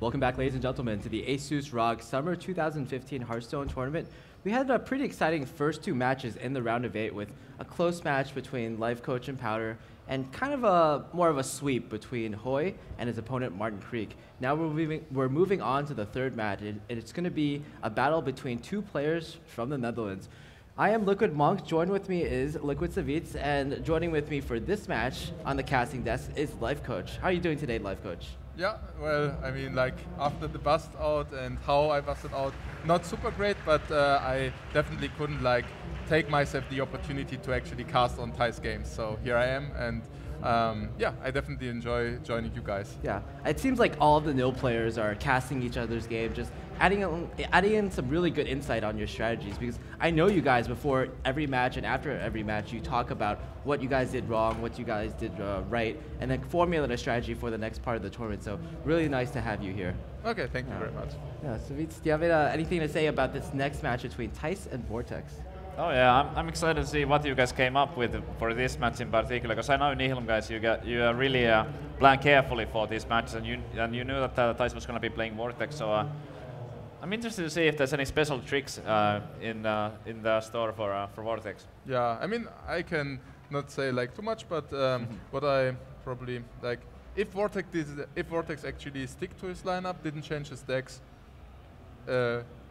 Welcome back, ladies and gentlemen, to the Asus ROG Summer 2015 Hearthstone Tournament. We had a pretty exciting first two matches in the round of eight with a close match between Life Coach and Powder and kind of a more of a sweep between Hoy and his opponent Martin Creek. Now we're moving, we're moving on to the third match, and it's going to be a battle between two players from the Netherlands. I am Liquid Monk. Joined with me is Liquid Savjz, and joining with me for this match on the casting desk is Life Coach. How are you doing today, Life Coach? Yeah, well, I mean, like after the bust out and how I busted out, not super great, but uh, I definitely couldn't like take myself the opportunity to actually cast on Thijs games. So here I am, and um, yeah, I definitely enjoy joining you guys. Yeah, it seems like all of the nil players are casting each other's game, just adding in, adding in some really good insight on your strategies. Because I know you guys before every match and after every match, you talk about what you guys did wrong, what you guys did uh, right, and then formulate a strategy for the next part of the tournament. So really nice to have you here. Okay, thank you very much. Yeah, so do you have uh, anything to say about this next match between Thijs and Vortex? Oh yeah, I'm, I'm excited to see what you guys came up with for this match in particular, because I know Nihilum guys, you got you uh, really uh, plan carefully for these matches, and you and you knew that uh, Thijs was going to be playing Vortex, so uh, I'm interested to see if there's any special tricks uh, in uh, in the store for uh, for Vortex. Yeah, I mean I can not say like too much, but um, what I probably like if Vortex if Vortex actually stick to his lineup, didn't change his decks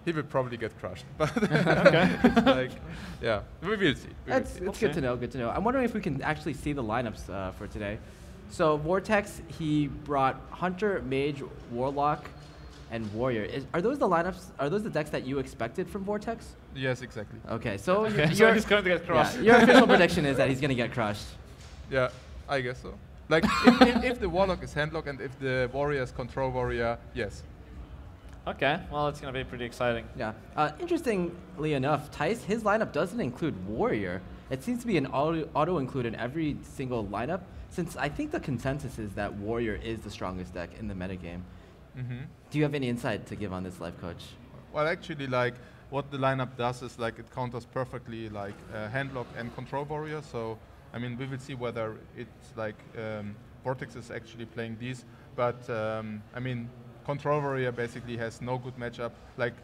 he will probably get crushed. But like, yeah, we will see. We That's will see. it's okay. good to know. Good to know. I'm wondering if we can actually see the lineups uh, for today. So Vortex, he brought Hunter, Mage, Warlock, and Warrior. Is, are those the lineups? Are those the decks that you expected from Vortex? Yes, exactly. Okay, so, okay. so he's going to get crushed. Yeah, your official prediction is that he's going to get crushed. Yeah, I guess so. Like if, if, if, the Warlock is Handlock and if the Warrior is Control Warrior, yes. Okay, well, it's going to be pretty exciting. Yeah. Uh, interestingly enough, Thijs, his lineup doesn't include Warrior. It seems to be an auto, auto include in every single lineup, since I think the consensus is that Warrior is the strongest deck in the metagame. Mm -hmm. Do you have any insight to give on this life coach? Well, actually, like what the lineup does is like it counters perfectly like uh, handlock and control warrior. So I mean, we will see whether it's like um, Vortex is actually playing these. But um, I mean, Control Warrior basically has no good matchup. Like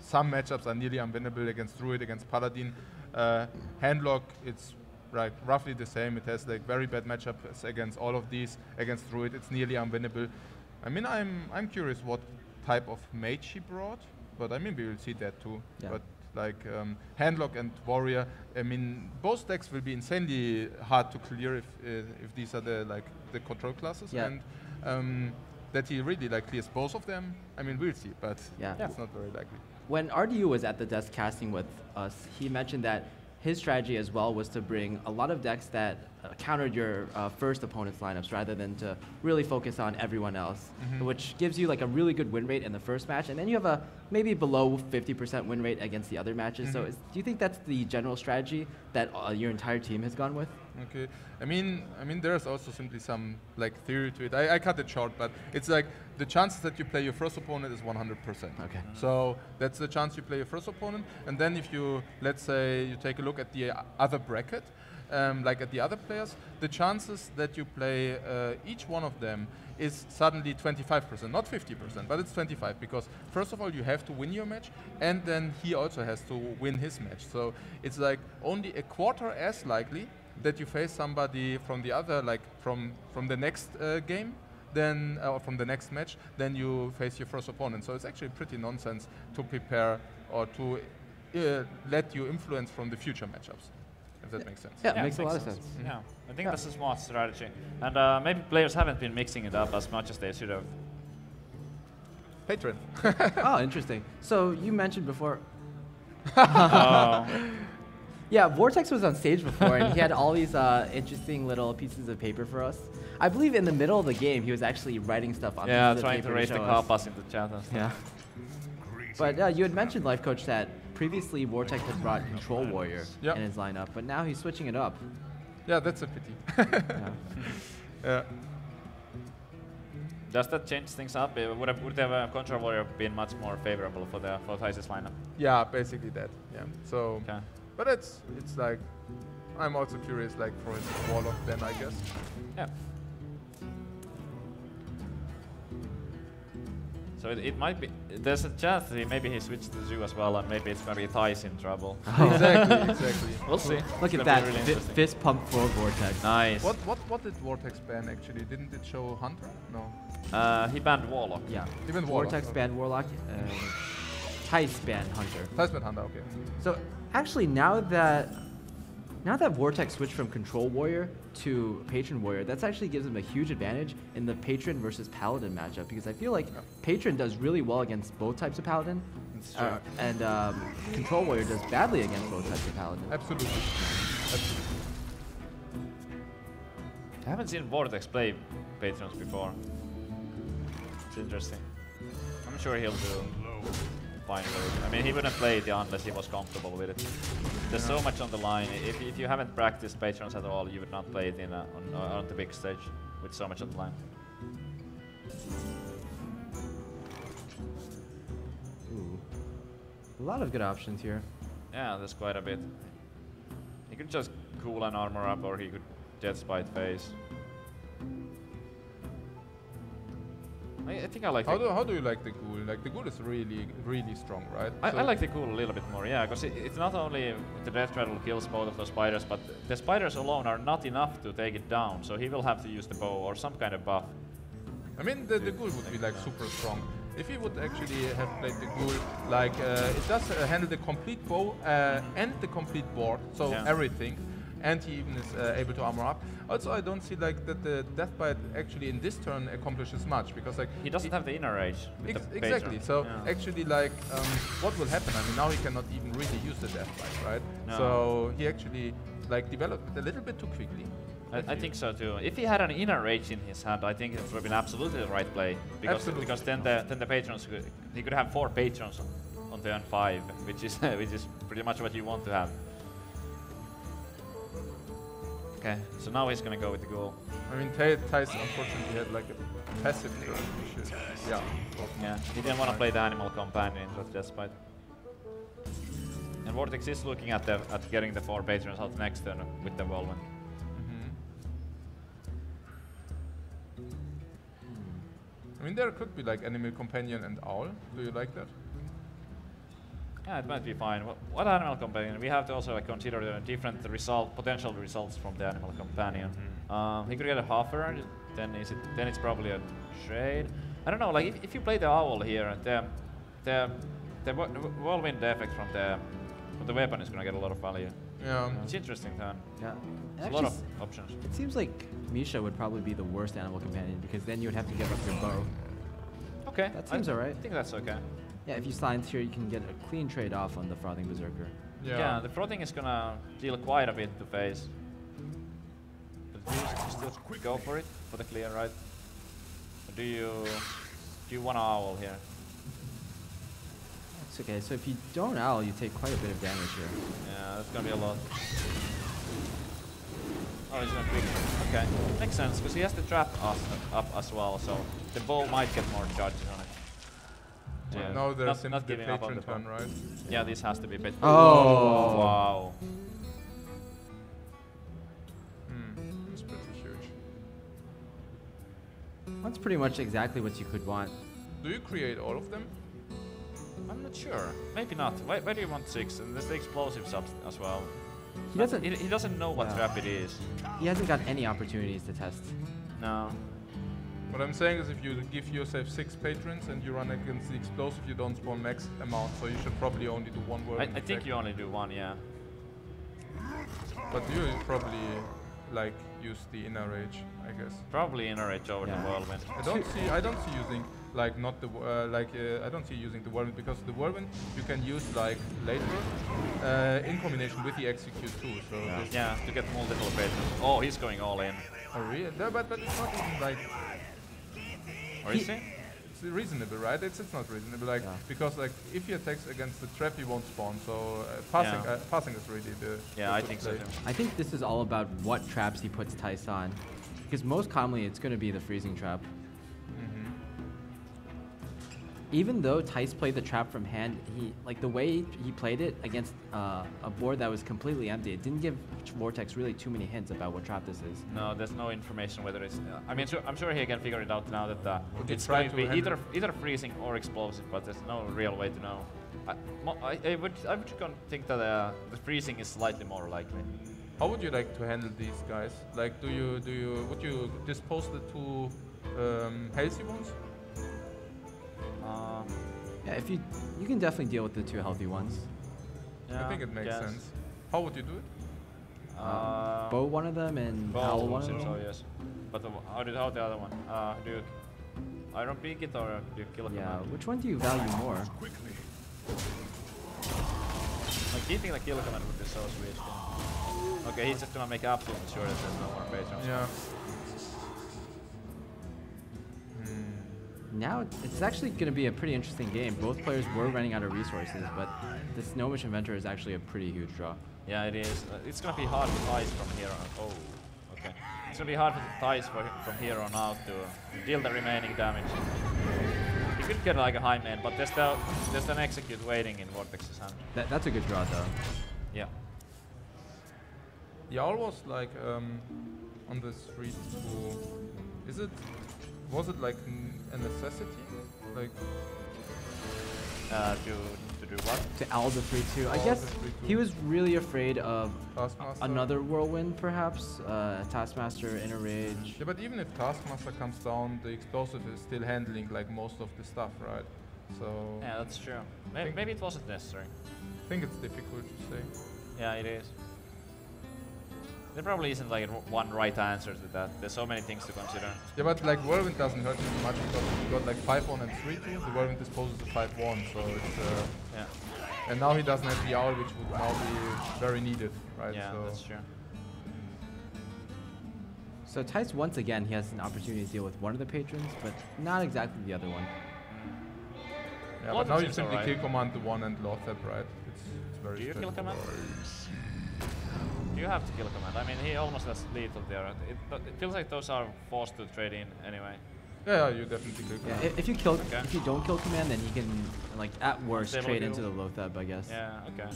some matchups are nearly unwinnable against Druid, against Paladin. Uh, Handlock, it's like roughly the same. It has like very bad matchups against all of these. Against Druid, it's nearly unwinnable. I mean, I'm I'm curious what type of mage he brought, but I mean we will see that too. Yeah. But like um, Handlock and Warrior, I mean both decks will be insanely hard to clear if uh, if these are the like the control classes. Yeah. And um, that he really like clears both of them, I mean, we'll see, but yeah. it's not very likely. When RDU was at the desk casting with us, he mentioned that his strategy as well was to bring a lot of decks that countered your uh, first opponent's lineups rather than to really focus on everyone else, mm-hmm. which gives you like a really good win rate in the first match, and then you have a maybe below 50% win rate against the other matches. Mm-hmm. So, is, do you think that's the general strategy that uh, your entire team has gone with? Okay, I mean, I mean, there's also simply some like theory to it. I, I cut it short, but it's like the chances that you play your first opponent is 100%. Okay. So that's the chance you play your first opponent, and then if you let's say you take a look at the other bracket, um, like at the other players, the chances that you play uh, each one of them is suddenly 25%, not 50%, but it's 25 because first of all you have to win your match and then he also has to win his match. So it's like only a quarter as likely that you face somebody from the other, like from from the next uh, game, then uh, from the next match, then you face your first opponent. So it's actually pretty nonsense to prepare or to uh, let you influence from the future matchups. If that makes sense. Yeah, yeah makes, makes a lot sense. of sense. Yeah, I think yeah. that's a smart strategy. And uh, maybe players haven't been mixing it up as much as they should have. Patron. oh, interesting. So you mentioned before. oh. Yeah, Vortex was on stage before, and he had all these uh, interesting little pieces of paper for us. I believe in the middle of the game, he was actually writing stuff on yeah, pieces trying to raise the compass in the chat. Yeah. But uh, you had mentioned, Life Coach, that previously Vortex had brought Control Warrior yep. in his lineup, but now he's switching it up. Yeah, that's a pity. yeah. yeah. Does that change things up? Uh, would, have, would have a Control Warrior been much more favorable for the for Thijs' lineup? Yeah, basically that. Yeah. So. Okay. But it's it's like I'm also curious, like for instance, Warlock. Then I guess. Yeah. So it, it might be. There's a chance that he, maybe he switched to Zoo as well, and maybe it's gonna be Thijs in trouble. exactly, exactly. We'll see. Look It's at that be really fi- fist pump for Vortex. Nice. What what what did Vortex ban actually? Didn't it show Hunter? No. Uh, he banned Warlock. Yeah. Even Warlock, Vortex okay. banned Warlock. And Thijs banned Hunter. Tasman Hunter. Okay. So actually, now that now that Vortex switched from Control Warrior to Patron Warrior, that actually gives him a huge advantage in the Patron versus Paladin matchup because I feel like Patron does really well against both types of Paladin, It's true. uh, and um, Control Warrior does badly against both types of Paladin. Absolutely. Absolutely. I haven't seen Vortex play Patrons before. It's interesting. I'm sure he'll do fine. I mean, he wouldn't play it unless he was comfortable with it. There's so much on the line. If, if you haven't practiced Patrons at all, you would not play it in a, on, uh, on the big stage with so much on the line. Ooh. A lot of good options here. Yeah, there's quite a bit. He could just ghoul an armor up, or he could Deathbite face. I, I think I like. How the- do how do you like the ghoul? Like the ghoul is really really strong, right? I, So- I like the ghoul a little bit more, yeah, because it, it's not only the death rattle kills both of those spiders, but the spiders alone are not enough to take it down, so he will have to use the bow or some kind of buff. I mean, the, the ghoul would be like super strong. If he would actually have played the ghoul, like uh, it does uh, handle the complete bow uh, and the complete board, so Yeah. everything, and he even is uh, able to armor up. Also, I don't see like that the death bite actually in this turn accomplishes much because like He doesn't have the inner rage. Ex- the exactly. So Yeah. actually, like, um, what will happen? I mean, now he cannot even really use the death bite, right? No. So he actually like developed it a little bit too quickly. I, I think so too. If he had an inner rage in his hand, I think it would have been absolutely the right play. Because Absolutely. because then the then the patrons could, he could have four patrons on, on turn five, which is which is pretty much what you want to have. Okay, so now he's gonna go with the ghoul. I mean, Thijs unfortunately had like a passive turn. Yeah. Yeah, he didn't want to play the animal companion with Deathbite. And Vortex is looking at the at getting the four patrons out next turn with the Whirlwind. Mhm. I mean, there could be like animal companion and owl. Do you like that? Yeah, it might be fine. What, what animal companion? We have to also like, consider the different result, potential results from the animal companion. Um, he could get a Huffer, then is it? Then it's probably a trade. I don't know. Like if, if you play the owl here, the the the wh- wh- whirlwind effect from the from the weapon is gonna get a lot of value. Yeah. It's interesting turn. Yeah. There's a lot of options. it seems like Misha would probably be the worst animal companion because then you would have to give up your bow. Okay, That seems alright. I think that's okay. Yeah, if you silence here, you can get a clean trade off on the Frothing Berserker. Yeah. yeah, the frothing is gonna deal quite a bit to face. But do you still go for it for the clear, right? Or do you do you want an owl here? It's okay. So if you don't owl, you take quite a bit of damage here. Yeah, that's gonna be a lot. Oh, he's gonna quick. Okay, makes sense because he has to trap us up as well, so the ball might get more charges on it. Yeah, Now there's not, simply not the giving up on the bow. turn, right? Yeah, this has to be a bit. Oh. wow. Hmm. It's pretty huge. That's pretty much exactly what you could want. Do you create all of them? I'm not sure. Maybe not. Why, why do you want six? And there's the explosive subs as well. He doesn't. He, he doesn't know what Yeah. trap it is. He hasn't got any opportunities to test. No. What I'm saying is if you give yourself six patrons and you run against the explosive, you don't spawn max amount, so you should probably only do one I, word. I think you only do one, yeah. But you probably like use the inner rage, I guess. Probably inner rage over Yeah. the whirlwind. I don't see. I don't see using like not the w- uh, like uh, I don't see using the whirlwind because the whirlwind you can use like later uh, in combination with the execute too. So Yeah. Yeah, to get multiple patrons. Oh, he's going all in. Oh, really? No, but but it's not even like Or is he? it's reasonable, right? It's it's not reasonable, like Yeah. because like if he attacks against the trap, he won't spawn. So uh, passing Yeah. uh, passing is really the Yeah, the I good think so too. I think this is all about what traps he puts Thijs on. Because most commonly it's going to be the freezing trap. Even though Thijs played the trap from hand, he like the way he played it against uh, a board that was completely empty. It didn't give Vortex really too many hints about what trap this is. No, there's no information whether it's. Uh, I mean, I'm sure he can figure it out now that uh, it's try going to to be either either freezing or explosive, but there's no real way to know. I, mo- I, I would I would think that uh, the freezing is slightly more likely. How would you like to handle these guys? Like, do you do you would you dispose the two um, healthy ones? Uh, Yeah, if you you can definitely deal with the two healthy ones. yeah, I think it makes guess. sense. How would you do it? Uh, Bow one of them and bow howl one of them. so, yes. But the, how did how the other one? Uh, do you Ironbeak it or do you kill it? Yeah, which one do you value more? Quickly. Like keeping the kill command would be so sweet. Okay, he's just gonna make absolutely sure that there's no more patrons. Yeah. Now it's actually going to be a pretty interesting game. Both players were running out of resources, but this Gnomish Inventor is actually a pretty huge draw. Yeah, it is. Uh, it's gonna be hard for Thijs from here on. Oh, okay. It's gonna be hard for Thijs from here on out to deal the remaining damage. He could get like a Highmane, but there's the there's an execute waiting in Vortex's hand. That, that's a good draw, though. Yeah. Jarl was like um, on the street to. Is it? Was it like n- a necessity? Like Uh, to to do what? To Owl the 3-2. I Owl guess he was really afraid of Taskmaster? another Whirlwind, perhaps. Uh, Taskmaster, Inner Rage. Yeah, but even if Taskmaster comes down, the explosive is still handling like most of the stuff, right? So Yeah, that's true. Maybe, maybe it wasn't necessary. I think it's difficult to say. Yeah, it is. There probably isn't like one right answer to that. There's so many things to consider. Yeah, but like Whirlwind doesn't hurt him much because he got like 5-1 and 3-2. The Whirlwind disposes the 5-1, so it's. Uh, Yeah. and now he doesn't have the owl, which would now be very needed, right? Yeah, so that's true. So Thijs, once again, he has an opportunity to deal with one of the patrons, but not exactly the other one. Yeah, Loatheb but now you simply alright. kill command the one and Loatheb, right? It's, it's very Do you kill command? You have to kill command. I mean, he almost has lethal there. It, but it feels like those are forced to trade in anyway. Yeah, yeah, you definitely kill Yeah, command. i- if you kill, Okay. if you don't kill command, then he can, like, at worst, Stable trade kill. into the Loatheb, I guess. Yeah, okay.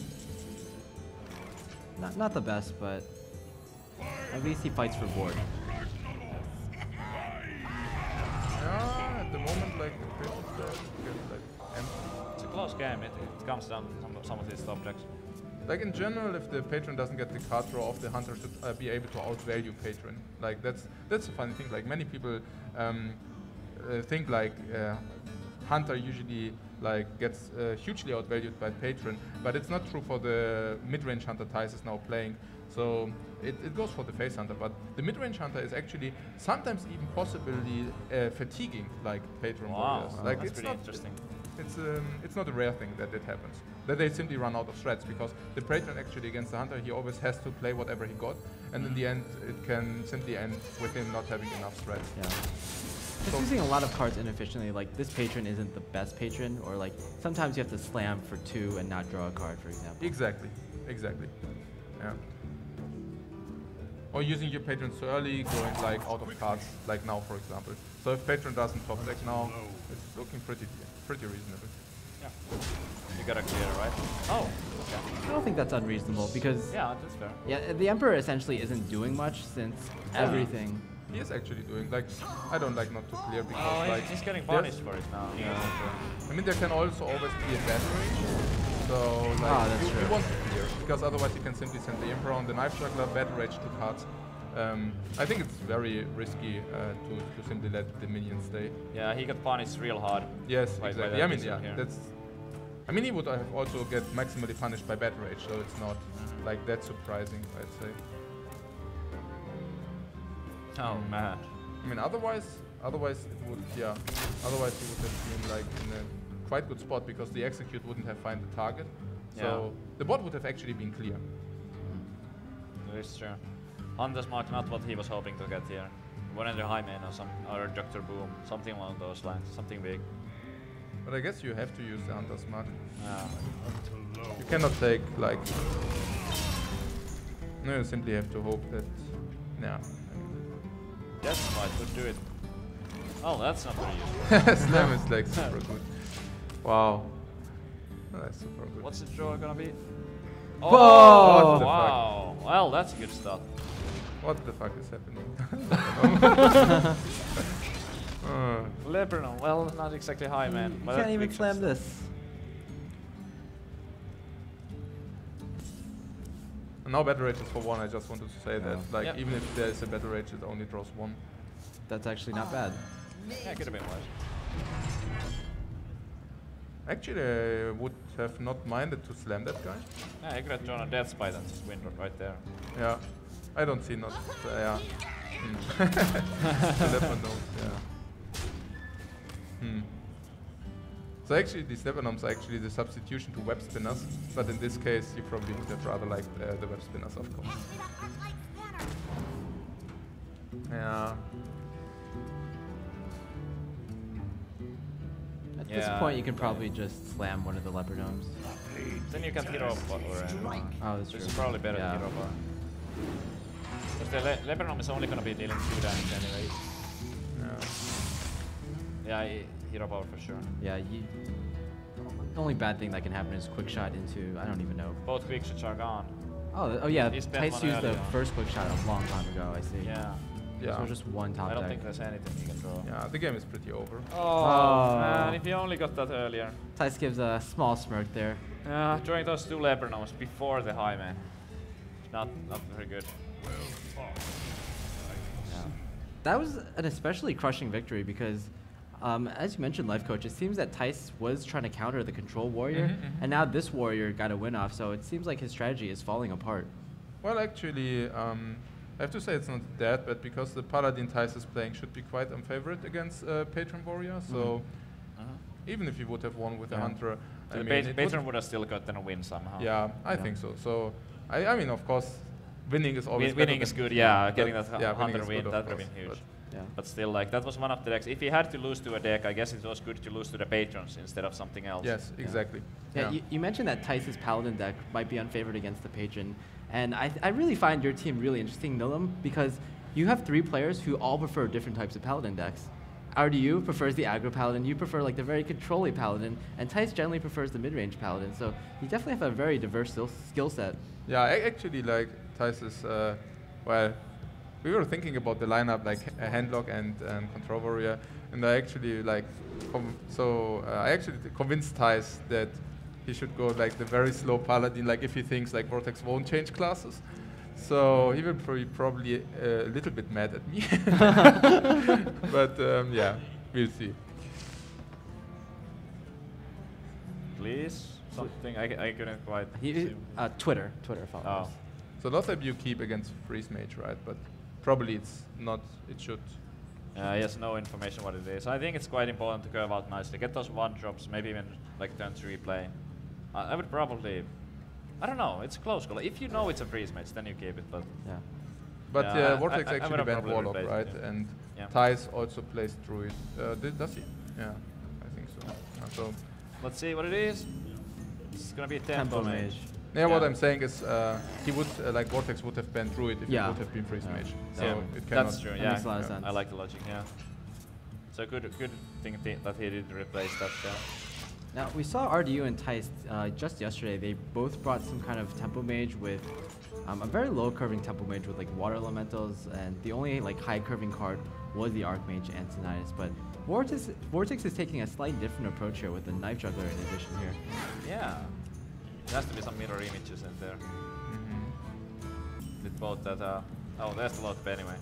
Not, not the best, but at least he fights for board. Yeah, at the moment, like, the fish is uh, like, empty. It's a close game. It, it comes down to some, some of these objects. Like in general, if the patron doesn't get the card draw off, the hunter should uh, be able to outvalue patron. Like that's that's a funny thing. Like many people um, uh, think like uh, hunter usually like gets uh, hugely outvalued by patron, but it's not true for the mid-range hunter Thijs is now playing. So it, it goes for the face hunter, but the mid-range hunter is actually sometimes even possibly uh, fatiguing like patron Wow, warriors. Like that's it's pretty not interesting. It's um, it's not a rare thing that it happens. That they simply run out of threats because the Praetor actually against the hunter he always has to play whatever he got, and in the end it can simply end with him not having enough threats. Yeah. Just So- using a lot of cards inefficiently, like this patron isn't the best patron, or like sometimes you have to slam for two and not draw a card, for example. Exactly, exactly. Yeah. Or using your patron so early, going like out of cards, like now for example. So if patron doesn't top deck now, it's looking pretty pretty reasonable. Yeah. You gotta clear, right? Oh, okay. I don't think that's unreasonable because Yeah, that's fair. yeah, the Emperor essentially isn't doing much since everything. He is actually doing like I don't like not to clear because Oh, he's, like he's getting there's- punished for it now. Yeah. I mean, there can also always be a battery. So, like, ah, that's you, you want to clear, because otherwise you can simply send the Emperor on the Knife Juggler, Battle Rage two cards. Um, I think it's very risky uh, to, to simply let the minions stay. Yeah, he got punished real hard. Yes, By- by exactly. that I mean, yeah, here. that's. I mean, he would have also get maximally punished by Battle Rage, so it's not like that surprising, I'd say. Oh man. I mean, otherwise, otherwise it would, yeah, otherwise he would have been like in a quite good spot because the execute wouldn't have found the target. So the bot would have actually been clear. That is true. Hunter's Mark, not what he was hoping to get here. One of the Highmane or some or Doctor Boom, something along those lines, something big. But I guess you have to use the Hunter's Mark. Yeah. You cannot take like. No, you simply have to hope that. Yeah. That's might would do it. Oh, that's not very useful. Slam is like super good. Wow. Oh, that's super good. What's the draw gonna be? Oh, What the wow. Well, that's a good start. What the fuck is happening? uh, Leper Gnome, well, not exactly high, man. You can't even quick slam this. no Battle Rages for one. I just wanted to say that, like, Yep. even if there is a Battle Rage, it only draws one. That's actually not bad. stuff. Yeah, could have been worse. Actually, I would have not minded to slam that guy. Yeah, you could have drawn a Deathbite and just win right there. Yeah, I don't see not. Uh, yeah. Hmm. the Leper Gnomes, yeah. Hmm. So actually, these Leper Gnomes are actually the substitution to web spinners, but in this case, you probably would have rather liked uh, the web spinners, of course. Yeah. At this point, you can probably just slam one of the Leper Gnomes. Then you can hero power or uh, Oh, that's This true. is probably better yeah. than hero power. Because the Le Leper Gnome is only gonna be dealing 2 damage anyway. Yeah. Yeah, i- hero power for sure. Yeah, you, the only bad thing that can happen is quick shot into, I don't even know. Both quick shots are gone. Oh, oh yeah, He spent Thijs used the earlier. first quick shot a long time ago, I see. Yeah. Yeah. So just one top I don't deck. think there's anything you can draw. Yeah, the game is pretty over. Oh, Oh. man, if you only got that earlier. Thijs gives a small smirk there. Yeah, drawing those two Leper Gnomes before the Highmane. Not not very good. That was an especially crushing victory because, um, as you mentioned, Life Coach, it seems that Thijs was trying to counter the Control Warrior, Mhm, mhm. and now this Warrior got a win off, so it seems like his strategy is falling apart. Well, actually, um, I have to say it's not that bad because the Paladin Thijs is playing should be quite unfavored against uh, Patron Warrior. So even if he would have won with a Yeah. Hunter, So I the mean, Pat- it would- Patron would have still gotten a win somehow. Yeah, I Yeah. think so. So I, I mean, of course, winning is always Win- winning is good, yeah. Getting that hu- yeah, winning Hunter is win that would have been huge. Yeah. But still, like that was one of the decks. If he had to lose to a deck, I guess it was good to lose to the patrons instead of something else. Yes, exactly. Yeah, You, you mentioned that Thijs's Paladin deck might be unfavored against the Patron, and I, I really find your team really interesting, Nihilum, because you have three players who all prefer different types of Paladin decks. RDU prefers the aggro Paladin, you prefer like the very controlly Paladin, and Thijs generally prefers the mid-range Paladin, so you definitely have a very diverse skill- skill set. Yeah, I actually like Thijs is, uh, well, we were thinking about the lineup like a Handlock and, and Control Warrior, and I actually like, so uh, I actually convinced Thijs that he should go like the very slow Paladin, like if he thinks like Vortex won't change classes. So he will be probably uh, a little bit mad at me. but um, yeah, we'll see. Please, something I, I couldn't quite. He, see. uh, Twitter, Twitter followers. Oh. So Loatheb you keep against Freeze Mage, right? But probably it's not, it should. Uh, he has no information what it is. I think it's quite important to curve out nicely. Get those one drops, maybe even like turn three play. Uh, I would probably. I don't know. It's close call. If you know it's a freeze match, then you keep it. But Yeah. But Yeah, uh, Vortex I- I actually would've banned probably Warlock, right? it, yeah. And Yeah. Thijs also plays Druid. Uh, did, does he? Yeah, I think so. Uh, so let's see what it is. It's gonna be a tempo, Tempo mage. Mage. Yeah, what I'm saying is uh, he would uh, like Vortex would have been through it if Yeah. it would have been Freeze Yeah. Mage. So yeah, it cannot. that's true. That Yeah, makes a lot Yeah. sense. I like the logic. Yeah. So good, good thing thi- that he did replace that. Uh, Now, we saw RDU and Thijs uh, just yesterday. They both brought some kind of Tempo Mage with um, a very low curving Tempo Mage with like Water Elementals, and the only like high curving card was the Archmage Antonidas. But Vortex, Vortex is taking a slightly different approach here with the Knife Juggler in addition here. yeah. There has to be some mirror images in there Mhm. with both that. Uh, oh, there's the lot anyway.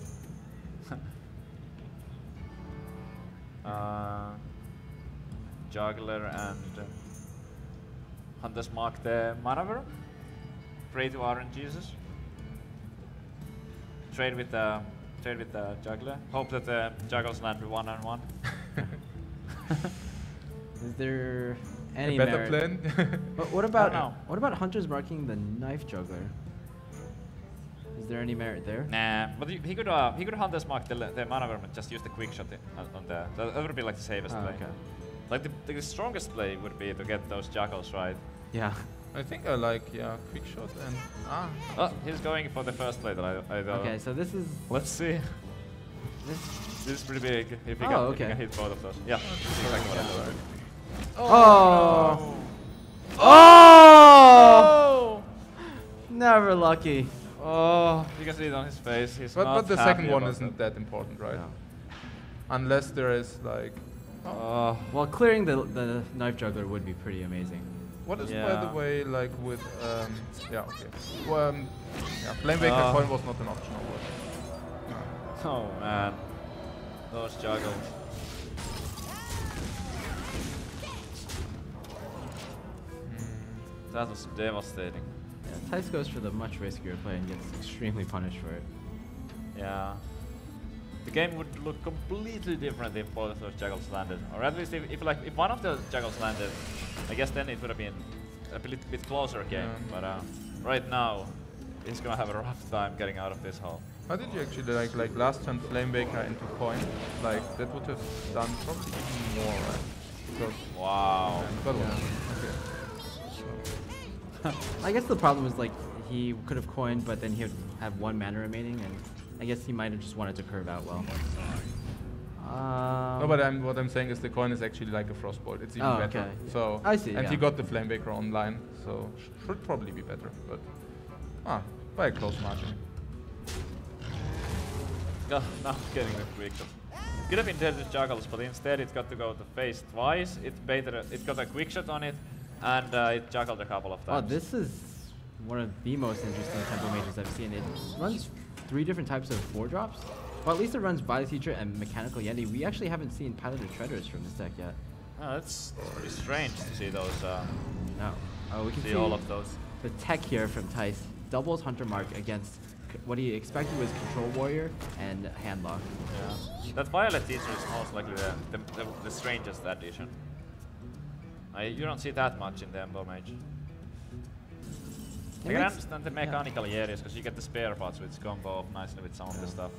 uh, Juggler and uh, Hunters mark the Mana Wyrm. Pray to Aaron Jesus. Trade with the trade with the juggler. Hope that the juggles land with one on one. Is there A any better merit? plan? But what about know. what about hunters marking the Knife Juggler? Is there any merit there? Nah, but he, he could uh, he could hunters mark the, le- the Mana Wyrm and just use the quick shot on, on the. That, that would be like the safest Ah, play. okay. Like the, the strongest play would be to get those jackals right. Yeah. I think I like yeah, quick shot and ah. Oh, he's going for the first play that I, I thought. Okay, so this is Let's see. this. This is pretty big. If he, Oh, can, if he can hit both of those. Yeah, exactly what I thought. Oh, Oh! Oh! Never lucky. Oh, you can see it on his face. He's But, not but the happy second one isn't it. that important, right? No. Unless there is like. Oh, Well, clearing the the knife juggler would be pretty amazing. What is by the way like with um yeah okay. Well, um, yeah, Flame Waker Uh. coin was not an optional or what? No. oh man. Those juggles. That was devastating. Yeah, Thijs goes for the much riskier play and gets extremely punished for it. Yeah. The game would look completely different if both of those juggles landed. Or at least if, if like if one of the juggles landed, I guess then it would have been a bit, bit closer game. Yeah. But uh, right now, he's gonna have a rough time getting out of this hole. How did you actually like like last turn Flame Waker into coin? Like that would have done probably even more, right? Because Wow. that was okay. I guess the problem was like he could have coined, but then he would have one mana remaining, and I guess he might have just wanted to curve out well. Um, No, but I'm, what I'm saying is the coin is actually like a frostbolt. It's even Oh, better. okay. So I see, And he got the Flame Waker online, so sh- should probably be better. But ah, by a close margin. No, now getting the quick. Could have been dead with juggles, but instead it got to go to face twice. It baited a, it got a quick shot on it, and uh, it juggled a couple of times. Oh, this is one of the most interesting tempo mages I've seen. It runs three different types of four drops. Well, at least it runs Violet Teacher and Mechanical Yeti. We actually haven't seen Piloted Shredders from this deck yet. Oh, that's pretty strange to see those. Uh, No. Oh, we can see see all of those. the tech here from Thijs. Doubles Hunter Mark against c- what he expected was Control Warrior and Handlock. Yeah. That Violet teacher is most likely the, the, the, the strangest addition. I, you don't see that much in the Ember Mage. I can understand the yeah. mechanical areas because you get the spare parts which combo off nicely with some of the stuff.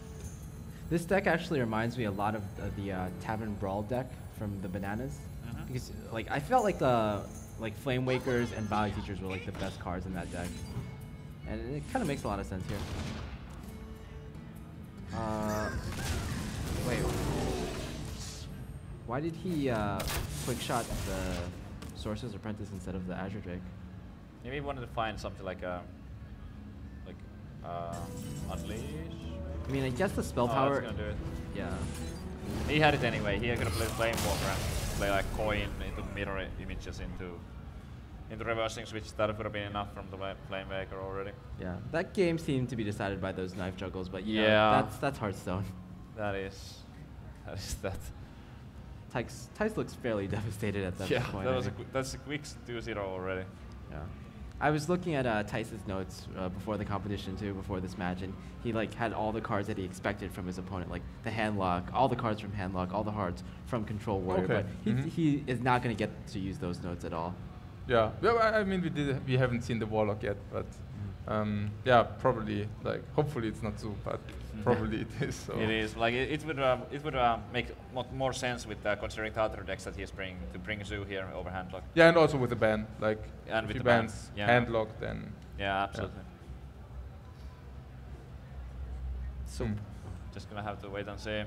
This deck actually reminds me a lot of uh, the uh, Tavern Brawl deck from the Bananas. Mhm. Because like I felt like the like Flame Wakers and Violet Teachers were like the best cards in that deck. And it kind of makes a lot of sense here. Uh, wait. Why did he uh, quick shot the Sorcerer's Apprentice instead of the Azure Drake? Maybe he wanted to find something like a like uh, unleash. I mean, I guess the spell Oh, power. gonna do it. Yeah. He had it anyway. He have played Flame Waker and play like coin into mirror images into into reversing switch. That would have been enough from the Flame Waker already. Yeah. That game seemed to be decided by those knife juggles, but you know, Yeah. that's that's Hearthstone. That is that is that. Thijs, Thijs looks fairly devastated at that yeah, point. that I was a that's a quick 2-0 already. Yeah. I was looking at uh, Thijs's notes uh, before the competition too, before this match, and he like had all the cards that he expected from his opponent, like the handlock, all the cards from handlock, all the hearts from Control Warrior. Okay. But he, Mhm. he is not going to get to use those notes at all. Yeah, well, I mean we did we haven't seen the Warlock yet, but um, yeah, probably like hopefully it's not so, but probably it is. So. It is like it, it would uh, it would uh, make more sense with uh, considering the other decks that he's bringing to bring Zoo here over handlock. Yeah, and also with the ban, like And if with he the ban, bans yeah. handlock, then Yeah, absolutely. So Hmm. Just gonna have to wait and see.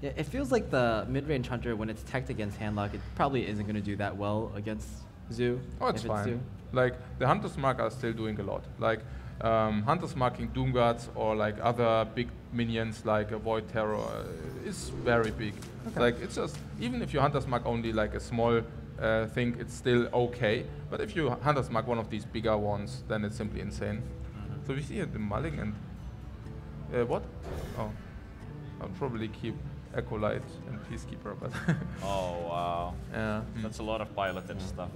yeah, it feels like the mid-range hunter when it's teched against handlock, it probably isn't going to do that well against Zoo. Oh, it's fine. Zoo. Like the Hunter's Mark are still doing a lot. Like um, Hunter's marking Doom Guards or like other big minions like a Void Terror uh, is very big. Like it's just even if you Hunter's Mark only like a small uh, thing, it's still okay. But if you Hunter's Mark one of these bigger ones, then it's simply insane. Mm-hmm. So we see here the Mulling and uh, what? Oh, I'll probably keep Acolyte and Peacekeeper, but Oh wow, yeah. that's a lot of piloted stuff.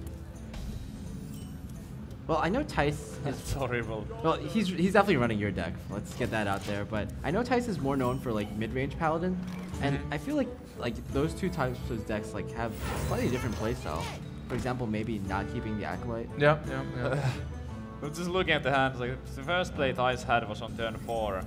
Well, I know Thijs is That's horrible. Well, he's he's definitely running your deck. Let's get that out there. But I know Thijs is more known for like mid-range paladin, and Mhm. I feel like like those two types of decks like have slightly different playstyle. For example, maybe not keeping the acolyte. Yeah, yeah, yeah. I'm just looking at the hands. Like the first play Thijs had was on turn four.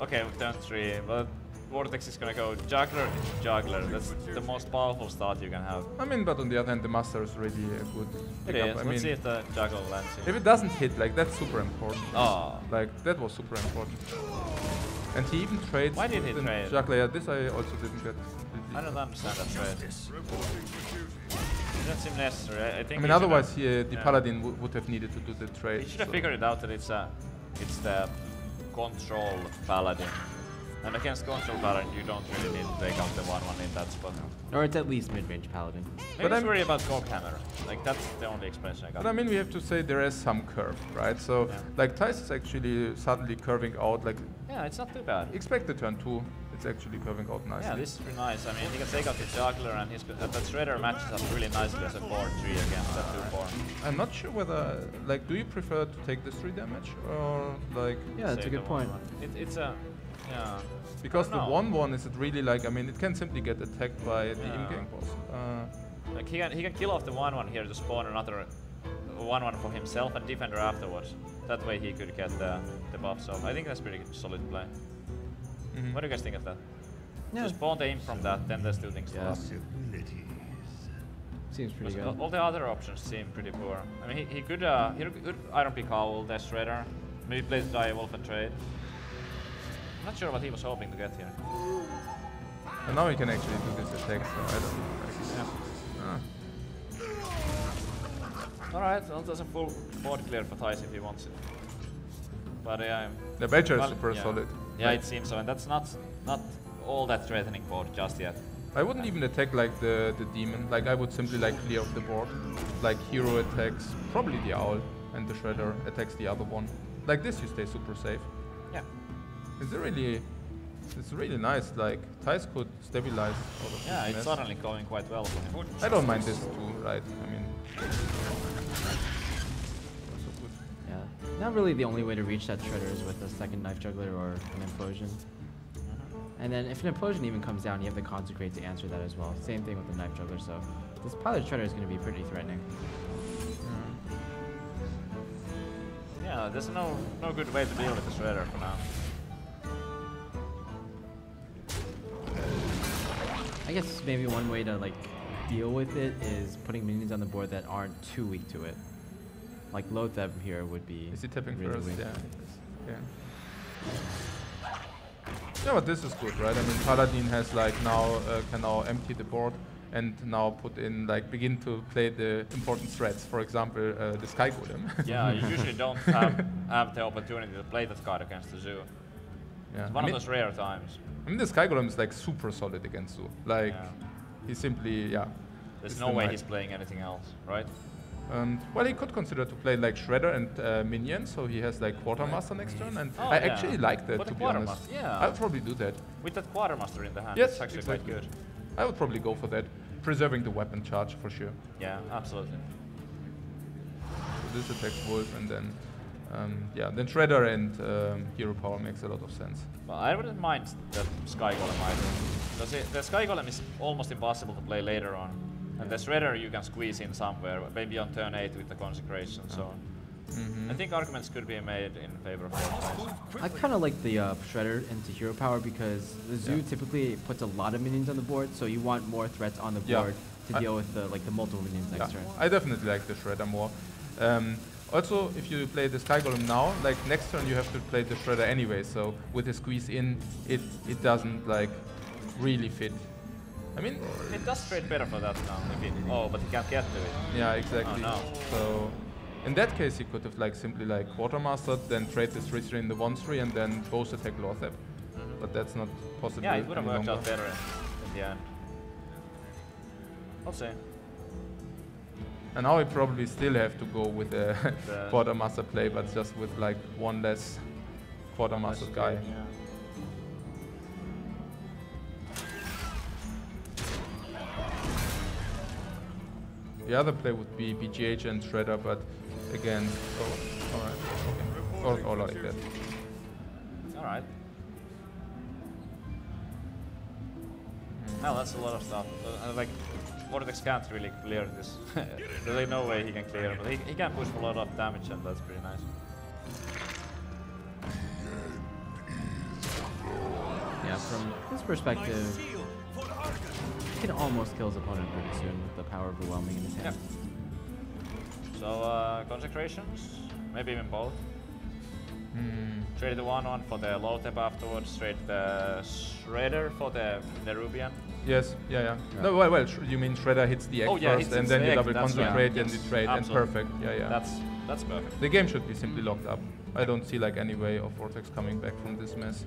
Okay, with turn three, but Vortex is gonna go juggler into juggler. That's the most powerful start you can have. I mean, but on the other hand, the master is really a good It pickup. is. I Let's mean, see if the juggle lands. if it doesn't hit, like that's super important. Oh. Like that was super important. And he even trades. Why did he trade? Juggler. Yeah, this I also didn't get. I don't understand that trade. It doesn't seem necessary. I, I think I mean, otherwise he, uh, the yeah. paladin would have needed to do the trade. He should have so- figured it out that it's a, it's the control paladin. And against control paladin, you don't really need to take out the one one in that spot. Or it's at least mid-range paladin. Maybe But it's I'm- worry about Gork Hammer. Like that's the only explanation I got. But I mean, we have to say there is some curve, right? So, Yeah. like, Thijs is actually suddenly curving out. Like, yeah, it's not too bad. expect the turn two. It's actually curving out nicely. Yeah, this is pretty nice. I mean, he can take out the juggler, and he's good. Uh, that shredder matches up really nicely as a 4-3 against that 2-4. I'm not sure whether, like, do you prefer to take this three damage or like? Yeah, that's a good point. 1-1. It, it's a, yeah. Because the know. one one is it really like? I mean, it can simply get attacked by the Yeah. in-game boss. Uh, Like he can he can kill off the one one here to spawn another one one for himself and defender afterwards. That way he could get the the buff. So I think that's pretty solid play. mhm. What do you guys think of that? Yeah. So spawn the aim from that, then there's two things Yeah. left. Seems pretty good. All the other options seem pretty poor. I mean, he, he could uh, he could Ironbeak Owl, the Shredder, maybe play the Dire Wolf and trade. I'm not sure what he was hoping to get here. And now he can actually do this attack. So I don't. Like, ah. Alright, well, there's a full board clear for Thijs if he wants it. But yeah, The Badger well, is super yeah. solid. Yeah, Like, it seems so, and that's not not all that threatening board just yet. I wouldn't even attack like the the demon. Like I would simply like clear off the board. Like hero attacks probably the owl, and the shredder attacks the other one. Like this, you stay super safe. Yeah. It's really, it's really nice. Like Thijs could stabilize all of Yeah, it's mess. suddenly going quite well for him. I don't mind this too, right? I mean, so good. Yeah. Not really the only way to reach that shredder is with a second knife juggler or an implosion. Mm-hmm. And then if an implosion even comes down, you have the consecrate to answer that as well. Same thing with the knife juggler. So this pilot shredder is going to be pretty threatening. Mm-hmm. Yeah, there's no no good way to deal with the shredder for now. I guess maybe one way to like deal with it is putting minions on the board that aren't too weak to it. Like Loatheb here would be. Is he tapping really first? weak. Yeah. Yeah. Yeah, but this is good, right? I mean, Paladin has like now uh, can now empty the board and now put in like begin to play the important threats. For example, uh, the Sky Golem. Yeah, you usually don't have have the opportunity to play that card against the zoo. Yeah. It's I one mean, of those rare times. I mean, the Sky Golem is like super solid against Zoo. Like, Yeah. he simply, yeah. There's no the way knight. he's playing anything else, right? And well, he could consider to play like Shredder and uh, Minion, so he has like Quartermaster next turn, and Oh, I yeah. actually like that What to be honest. Yeah. I would probably do that. With that quartermaster in the hand, Yes, it's actually exactly. quite good. I would probably go for that, preserving the weapon charge for sure. Yeah, absolutely. So this attacks Wolf, and then um, yeah, then Shredder and um, Hero Power makes a lot of sense. Well, I wouldn't mind that Sky Golem either. Because it, the Sky Golem is almost impossible to play later on. And the Shredder you can squeeze in somewhere, maybe on turn 8 with the Consecration, so... Mhm. I think arguments could be made in favor of both sides. I kind of like the uh, shredder into hero power because the zoo Yeah. typically puts a lot of minions on the board, so you want more threats on the Yeah. board to I- deal with the like the multiple minions next Yeah, turn. I definitely like the Shredder more. Um, also, if you play the Sky Golem now, like next turn you have to play the Shredder anyway, so with the squeeze in, it it doesn't like really fit. I mean, It does trade better for that now. If it, oh, but he can't get to it. yeah, exactly. Oh, no. So in that case, he could have like simply like Quartermastered, then trade the 3 3 in the 1 3, and then both attack Loatheb. Mm-hmm. But that's not possible. Yeah, it would have worked out better in, in the end. I'll say. And now we probably still have to go with a Quartermaster play, but just with like one less Quartermaster guy. Yeah. The other play would be BGH and Shredder, but again, oh, alright, okay. Or, or like that. Alright. Well, that's a lot of stuff. Uh, like, Vortex can't really clear this. There's no way he can clear, but he, he can push for a lot of damage, and that's pretty nice. Yeah, from his perspective, he can almost kill his opponent pretty soon with the power overwhelming in his hand. So, uh, consecrations, maybe even both. Hmm. Trade the one one for the Loatheb afterwards. Trade the shredder for the Nerubian. Yes, yeah, yeah. Yeah. No, well, well, sh- you mean Shredder hits the egg Oh, yeah, first, hits and the then you double that's right. consecrate, Yes, and you trade, and perfect. Yeah, yeah. That's that's perfect. the game should be simply locked up. I don't see like any way of Vortex coming back from this mess.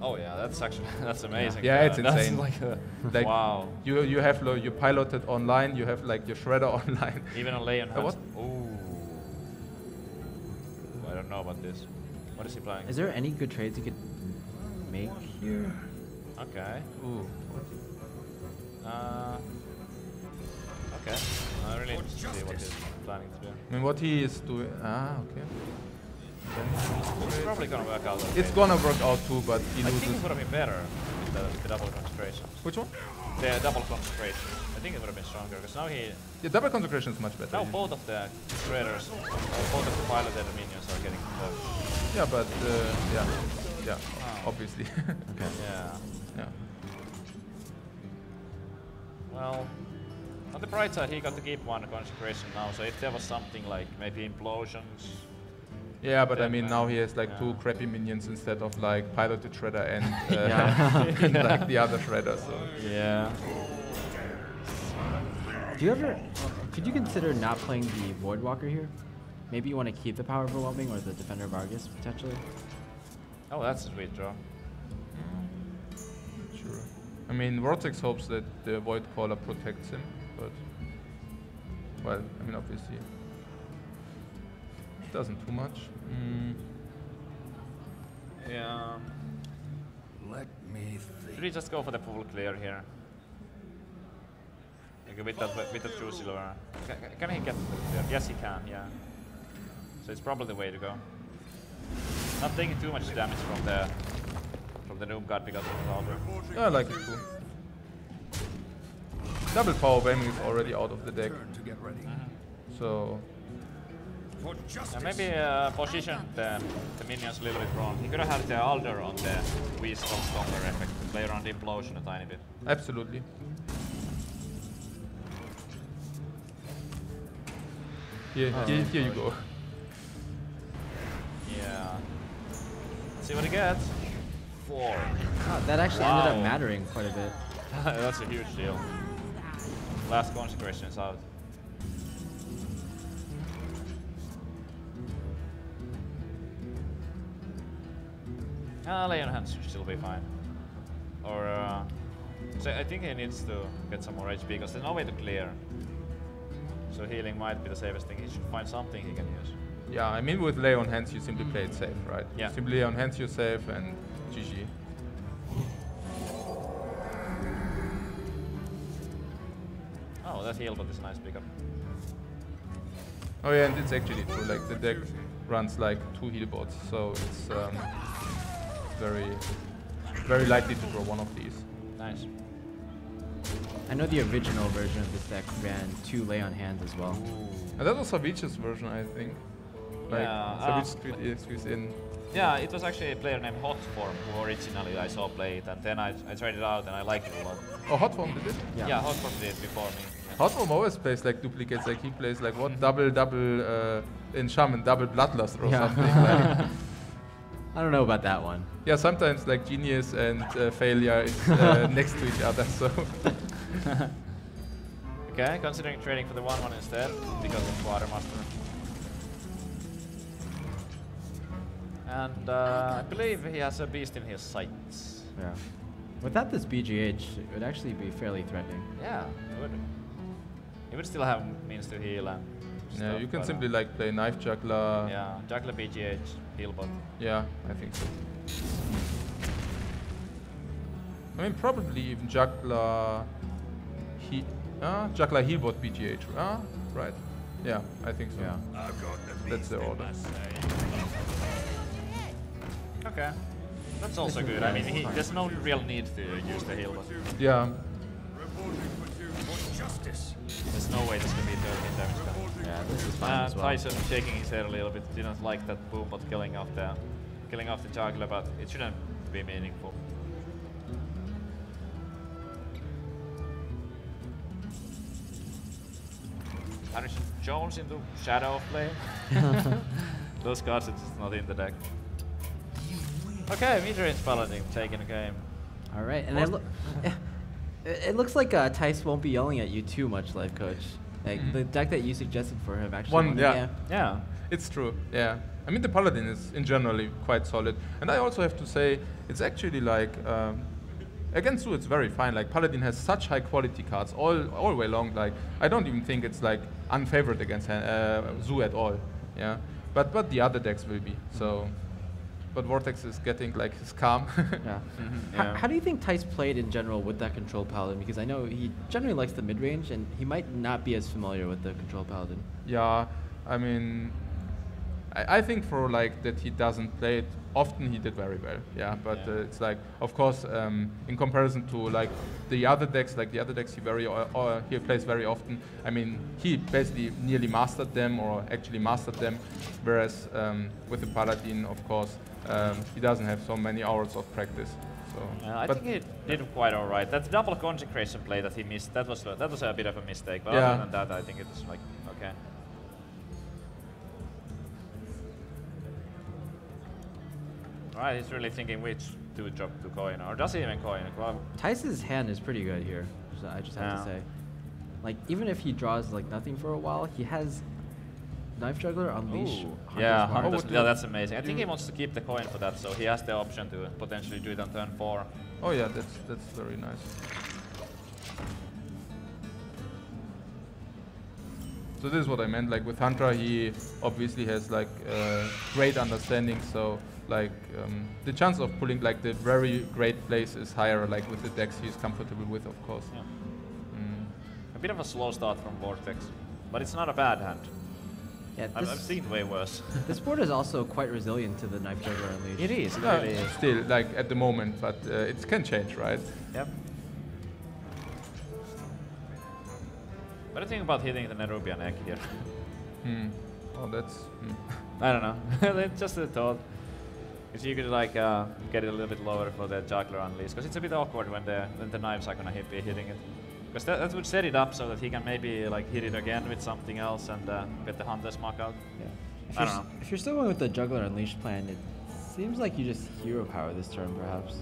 Oh yeah, that's actually that's amazing. Yeah, it's that's insane. like a, Like, wow. You you have lo- you piloted online. You have like your Shredder online. Even a Leon Uh, has. what? Ooh. I don't know about this. What is he playing? Is there any good trades you could make here? Okay. Ooh. Uh, okay. I really to see what he's planning to do. I mean, what he is doing. Ah, okay. It's probably gonna work out. It's gonna work out too, but he I think it would have been better with the, the double consecration. Which one? The double consecration. I think it would have been stronger because now he Yeah, double consecration is much better. now both of the traders, both of the piloted minions are getting the Yeah, but uh, yeah, yeah, Ah. obviously. Okay. yeah. Yeah. Well, on the bright side, he got to keep one consecration now. So if there was something like maybe implosions, Yeah, but I mean now he has like yeah. two crappy minions instead of like Pilot piloted shredder and uh, Yeah. and, like the other shredder. So yeah, Do you ever, could you consider not playing the Voidwalker here? Maybe you want to keep the Power Overwhelming or the Defender of Argus potentially? oh that's a sweet draw. Sure. I mean Vortex hopes that the Void Caller protects him, but well, I mean obviously it doesn't too much. Mm. Yeah. Let me think. Should we just go for the full clear here? Like with that with the Truesilver. Can, can he get the full clear? Yes, he can. Yeah. So it's probably the way to go. Not taking too much damage from the from the Doomguard because of the Valver. Yeah, I like it too. Double power whammy is already out of the deck, to get ready. so For justice. Yeah, maybe uh, position the, the minions a little bit wrong. He could have had the Alder on the Wisdom Stomper effect to play around the implosion a tiny bit. absolutely. Here, Oh, here, here you go. Yeah. Let's see what he gets. Four. Oh, that actually ended up mattering quite a bit. That's a huge deal. Last consecration is out. Ah, Lay on Hands should still be fine. Or, uh, so I think he needs to get some more HP because there's no way to clear. So healing might be the safest thing. He should find something he can use. Yeah, I mean with lay on hands you simply play it safe, right? Yeah. You simply lay on hands you're safe and GG. Oh, that heal bot is a nice pickup. Oh yeah, and it's actually true. Like the deck runs like two heal bots, so it's um, very, very likely to draw one of these. Nice. I know the original version of this deck ran two lay on hands as well. And that was Savjz's version, I think. Like Yeah, Savjz uh, squeezed, squeezed in. Yeah, it was actually a player named Hotform who originally I saw play it, and then I, I tried it out and I liked it a lot. Oh, Hotform did it. Yeah. Yeah, Hotform did it before me. Yeah. Hotform always plays like duplicates. Like he plays like what double double uh, in Shaman, double Bloodlust or Yeah. something. like. I don't know about that one. Yeah, sometimes like genius and uh, failure is uh, next to each other. So Okay, considering trading for the 1-1 instead because of Watermaster. And uh, I believe he has a beast in his sights. Yeah. Without this BGH, it would actually be fairly threatening. Yeah, it would. He would still have means to heal and yeah, stuff, you can but, uh, simply like play knife juggler. Yeah, Juggler BGH, heal bot. Yeah, I think so. I mean, probably even juggler. He, uh, juggler healbot BGH. Ah, right. Yeah, I think so. Yeah. I've got the That's the order. Okay. That's also good. I mean, he, there's no real need to use the heal bot. Yeah. There's no way this can be 13 damage. gun. Yeah, this is fine Uh, as well. Tyson shaking his head a little bit. Didn't like that boom bot killing off the killing off the juggler, but it shouldn't be meaningful. Harrison Jones into Shadow of Play. Those cards are just not in the deck. Okay, mid-range paladin taking a game. All right, and it, loo- it it looks like uh, Thijs won't be yelling at you too much, Lifecoach. Like Mhm. the deck that you suggested for him actually. One, won the yeah. Yeah. It's true, yeah. I mean, the Paladin is in generally quite solid. And I also have to say, it's actually like, um, against Zoo, it's very fine. Like, Paladin has such high quality cards all, all way long. Like, I don't even think it's like unfavored against uh, Zoo at all, yeah. But, but the other decks will be, so. But Vortex is getting like his calm. Yeah. Mhm, How, how do you think Thijs played in general with that control paladin? Because I know he generally likes the mid range, and he might not be as familiar with the control paladin. Yeah, I mean, I, I think for like that he doesn't play it often. He did very well. Yeah, but Yeah. Uh, it's like, of course, um, in comparison to like the other decks, like the other decks he very or, or he plays very often. I mean, he basically nearly mastered them or actually mastered them, whereas um, with the paladin, of course, um, he doesn't have so many hours of practice. So, Yeah, I think he did quite all right. That double consecration play that he missed, that was that was a bit of a mistake. But Yeah. other than that, I think it's like okay. Right, he's really thinking which to drop to coin, or does he even coin? a Well, Thijs's hand is pretty good here. I just have Yeah. to say, like even if he draws like nothing for a while, he has knife juggler unleash. Yeah, Mark. Hunters- would yeah, that's amazing. I think he wants to keep the coin for that, so he has the option to potentially do it on turn four. oh yeah, that's that's very nice. So this is what I meant. Like with Hunter, he obviously has like uh, great understanding. So like um, the chance of pulling like the very great plays is higher. Like with the decks he's comfortable with, of course. Yeah. Mm. A bit of a slow start from Vortex, but it's not a bad hand. Yeah, I've, I've seen way worse. this board is also quite resilient to the knife juggler unleash. it is, it Yeah, really is. still like at the moment, but uh, it can change, right? Yep. What do you think about hitting the Nerubian egg here? Hmm. Oh, that's. Hmm. I don't know. Just a thought. Because you could like uh, get it a little bit lower for the juggler unleash. Because it's a bit awkward when the when the knives are gonna hit, be hitting it. Because that, that would set it up so that he can maybe like hit it again with something else and uh, get the hunter's mark out. Yeah. If I you're, don't know. if you're still going with the juggler unleash plan, it seems like you just hero power this turn, perhaps.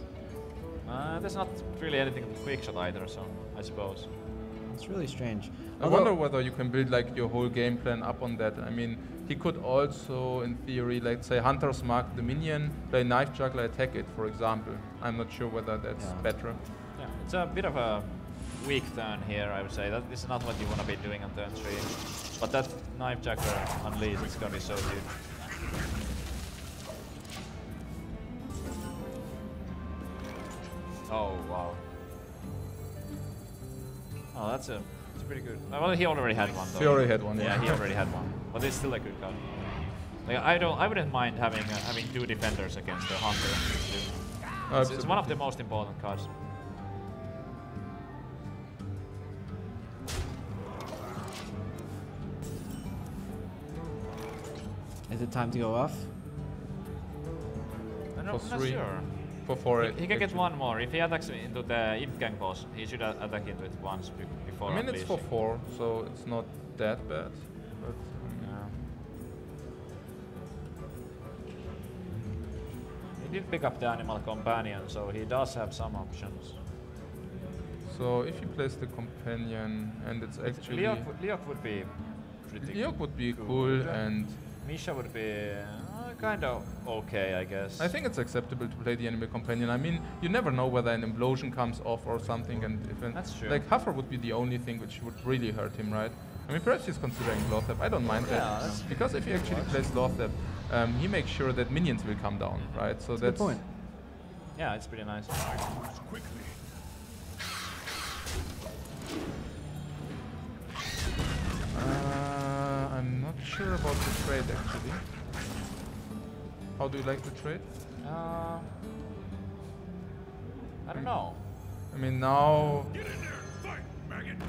Uh, there's not really anything with quick shot either, so I suppose. It's really strange. I Although- wonder whether you can build like your whole game plan up on that. I mean, he could also, in theory, let's say Hunter's Mark the minion, play Knife Juggler, attack it, for example. I'm not sure whether that's Yeah. better. Yeah, it's a bit of a weak turn here, I would say. That this is not what you want to be doing on turn three. But that knife juggler unleash is gonna be so huge. Oh wow. Oh, that's a, that's a pretty good. Well, he already had one though. He already had one, Yeah, yeah. he already had one. But it's still a good card. Like I don't, I wouldn't mind having uh, having two defenders against the hunter. It's, it's one of the most important cards. Is it time to go off? I'm not, For I'm not three. sure. For four. He, he can get one more. If he attacks into the Imp Gang boss, he should attack into it once be- before I mean, it's for four, so it's not that bad. But, He did pick up the Animal Companion, so he does have some options. So if he plays the companion, and it's actually Leokk, would- Leokk would be pretty Leokk would be good. cool, and Misha would be uh, kind of okay, I guess. I think it's acceptable to play the Animal Companion. I mean, you never know whether an implosion comes off or something, and if an, That's true. like Huffer would be the only thing which would really hurt him, right? I mean, perhaps he's considering Loatheb. I don't mind Yeah, that because if he actually plays Loatheb, um, he makes sure that minions will come down, right? So Good that's point. Yeah, it's pretty nice. Uh, I'm not sure about the trade actually. How do you like the trade? Uh, I don't know. I mean, now, there. Fight,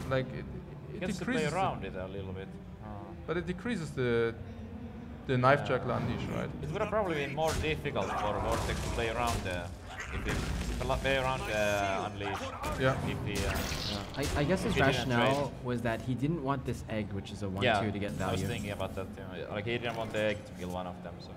like it, He it gets to play decreases, the- around it a little bit. Uh, but it decreases the the knife Yeah. juggler unleash, right? It would have probably been more difficult for Vortex to play around the if he play around the unleash. Yeah. If he, uh, yeah. I, I guess his rationale was that he didn't want this egg, which is a 1 yeah, 2 to get value. I was thinking about that. Yeah. Like he didn't want the egg to kill one of them. So.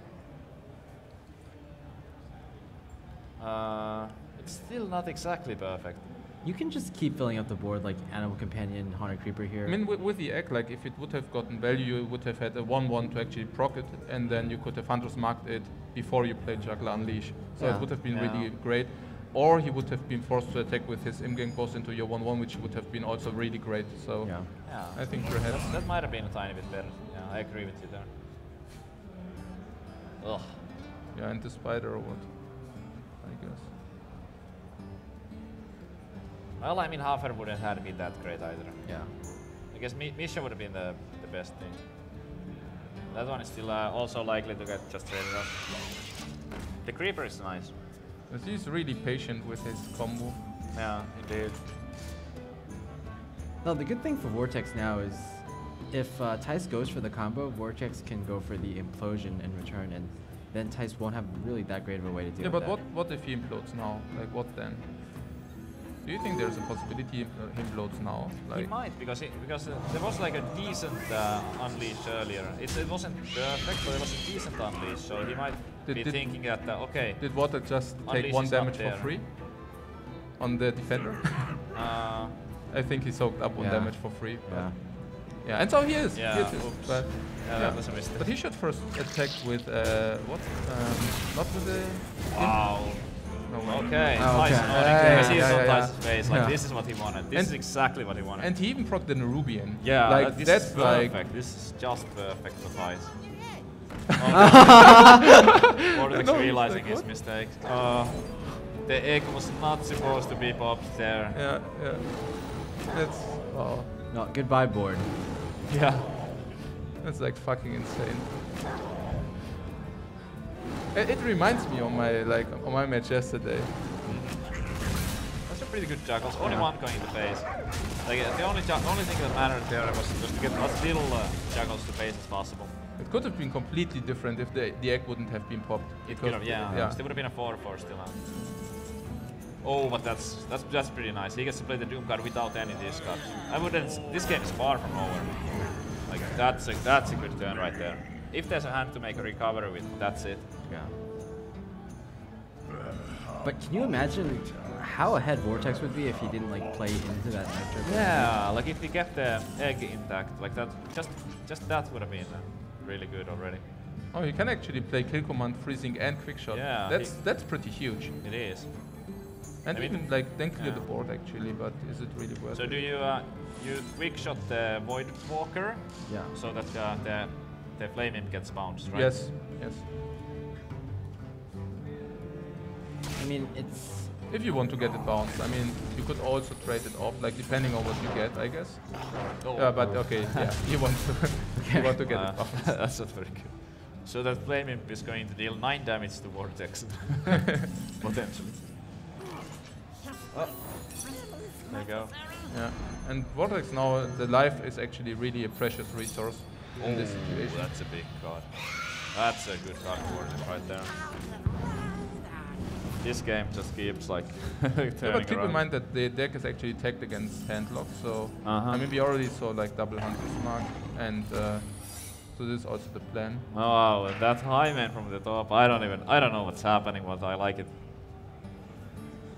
Uh, It's still not exactly perfect. You can just keep filling up the board like Animal Companion, Haunted Creeper here. I mean, with, with the egg, like if it would have gotten value, you would have had a 1-1 to actually proc it, and then you could have Hunter's marked it before you played Juggler Unleash. So Yeah. it would have been Yeah. really great. Or he would have been forced to attack with his Imp Gang boss into your 1-1, which would have been also really great. So yeah. Yeah. I think you're ahead. That, that might have been a tiny bit better. Yeah, I agree with you there. Ugh. Yeah, and the spider or what? I guess. Well, I mean, Huffer wouldn't have been that great either. Yeah. I guess Mi- Misha would have been the, the best thing. That one is still uh, also likely to get just traded off. The creeper is nice. But he's really patient with his combo. Yeah, indeed. No, the good thing for Vortex now is if uh, Thijs goes for the combo, Vortex can go for the implosion in return, and then Thijs won't have really that great of a way to deal Yeah, with but that. what what if he implodes now? Like what then? Do you think there's a possibility uh, he implodes now? Like he might because he, because uh, there was like a decent uh, unleash earlier. It, it wasn't perfect, but it was a decent unleash. So he might Did- be did- thinking that uh, okay, did Water just take one damage for free on the defender? uh, I think he soaked up one Yeah. damage for free. but- yeah. Yeah, and so he is. Yeah, he is, oops. But, yeah, that was a mistake. but he should first attack with uh, what? Um, not with the. Wow. No, wait. Okay, Oh, okay. nodding. Yeah, I see yeah, it on yeah, yeah. Tyson's face. Like Yeah. this is what he wanted. This And- is exactly what he wanted. And he even proc the Nerubian. yeah, like this that's is like perfect. This is just perfect for Tyson. Vortex No, it's realizing like, his mistake. Uh, the egg was not supposed to be popped there. yeah, yeah. That's oh, No, goodbye board. Yeah. that's like fucking insane. It, it reminds me of my like on my match yesterday. That's a pretty good juggles. Only one going in the face. Like the only ju- only thing that mattered there was just to get as little uh, juggles to face as possible. It could have been completely different if the the egg wouldn't have been popped. It could have, yeah. yeah. Still would have been a 4-4 still. Huh? Oh, but that's that's that's pretty nice. He gets to play the Doomguard without any discards. I wouldn't. This game is far from over. Like that's a that's a good turn right there. If there's a hand to make a recovery with, that's it. Yeah. But can you imagine how ahead Vortex would be if he didn't like play into that nectar? Yeah, like if we get the egg intact, like that, just just that would have been uh, really good already. Oh, you can actually play kill command, freezing, and quick shot. Yeah, that's he- that's pretty huge. It is. And I mean- even like then clear the board actually, but is it really worth So it? do you uh, you quick shot the Void Walker Yeah. so that uh, the the flame imp gets bounced, right? Yes, yes. Mean, it's If you want to get it bounced, I mean, you could also trade it off, like depending on what you get, I guess. Oh. Yeah, but okay, yeah, you want to you want to get Uh, it bounced. that's not very good. So that flame imp is going to deal nine damage to Vortex, potentially. Oh. There you go. Yeah, and Vortex now the life is actually really a precious resource in this situation. That's a big card. That's a good card for Vortex right there. This game just keeps like turning Yeah, but keep around. in mind that the deck is actually tagged against handlock, so Uh-huh. I mean we already saw like double hunters mark, and uh, so this is also the plan. Oh, wow, that Highmane from the top. I don't even. I don't know what's happening, but I like it.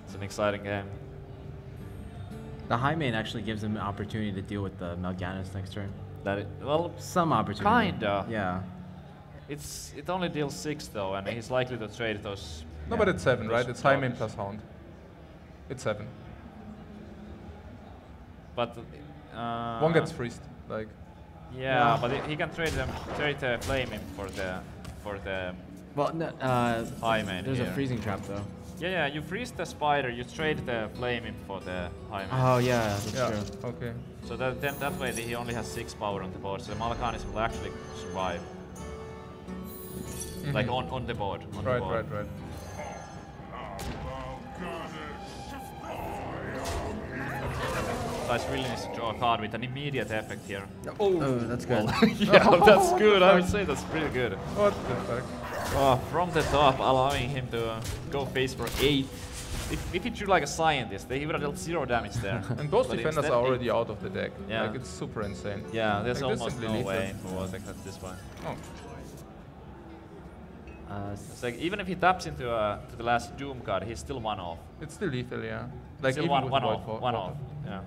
It's an exciting game. the Highmane actually gives him an opportunity to deal with the Mal'Ganis next turn. That it, well, Some opportunity. Kinda. Yeah. it's it only deals six though, and he's likely to trade those. No, yeah, but it's seven, right? It's Highmane plus hound. It's seven. But uh, One gets freezed, like Yeah, but he- he can trade them, trade the flame imp for the for the. Well, no, uh, Highmane There's a freezing trap though. Yeah, yeah. You freeze the spider. You trade the flame imp for the Highmane. Oh yeah, that's yeah, true. okay. So that then that way he only has six power on the board. So the Mal'Ganis will actually survive. Like Mhm. on, on the board. On the Right, board. right, right. Thijs really needs to draw a card with an immediate effect here. Oh, that's good. yeah, that's good. I would say that's pretty good. What the fuck? Oh, from the top, allowing him to uh, go face for eight. If, if he drew like a scientist, he would have dealt zero damage there. And both But defenders are he- already out of the deck. Yeah. Like it's super insane. Yeah, there's Like, this almost simply no leads way for Vortex at this point. Oh. Uh, It's like even if he taps into uh, to the last Doomguard, he's still one off. It's still lethal, yeah. Like still even one, with one off, Vor- one off. Yeah.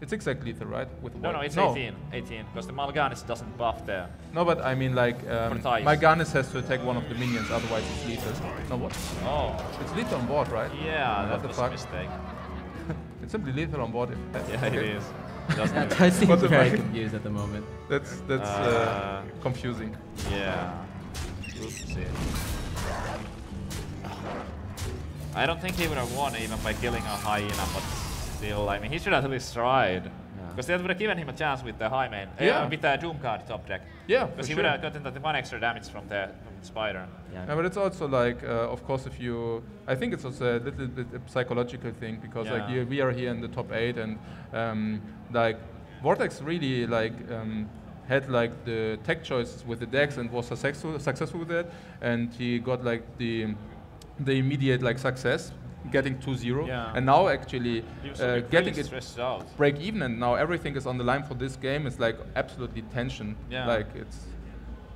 It's exactly lethal, right? With No, no, it's 18, 18, because the Mal'Ganis doesn't buff there. No, but I mean like um, ties. Mal'Ganis has to attack one of the minions, otherwise it's lethal. No, what? Oh, It's lethal on board, right? yeah, What that the was fuck? a mistake. It's simply lethal on board. If Yeah, it okay. is. Just yeah, do it. I seem very fuck? confused at the moment. That's that's uh, Uh, confusing. Yeah. Oopsie. I don't think he would have won even by killing a hyena, but still, I mean, he should have at least tried. Because that would have given him a chance with the Highmane, Yeah. uh, with the Doomguard top deck. Yeah, Because he sure. would have gotten that one extra damage from the, from the spider. Yeah. Yeah, but it's also like, uh, of course, if you, I think it's also a little bit a psychological thing because like you, we are here in the top eight and um, like Vortex really like um, had like the tech choices with the decks and was successful successful with that, and he got like the the immediate like success getting 2-0 Yeah. and now actually uh, really getting it out. break even and now everything is on the line for this game is like absolutely tension Yeah. like it's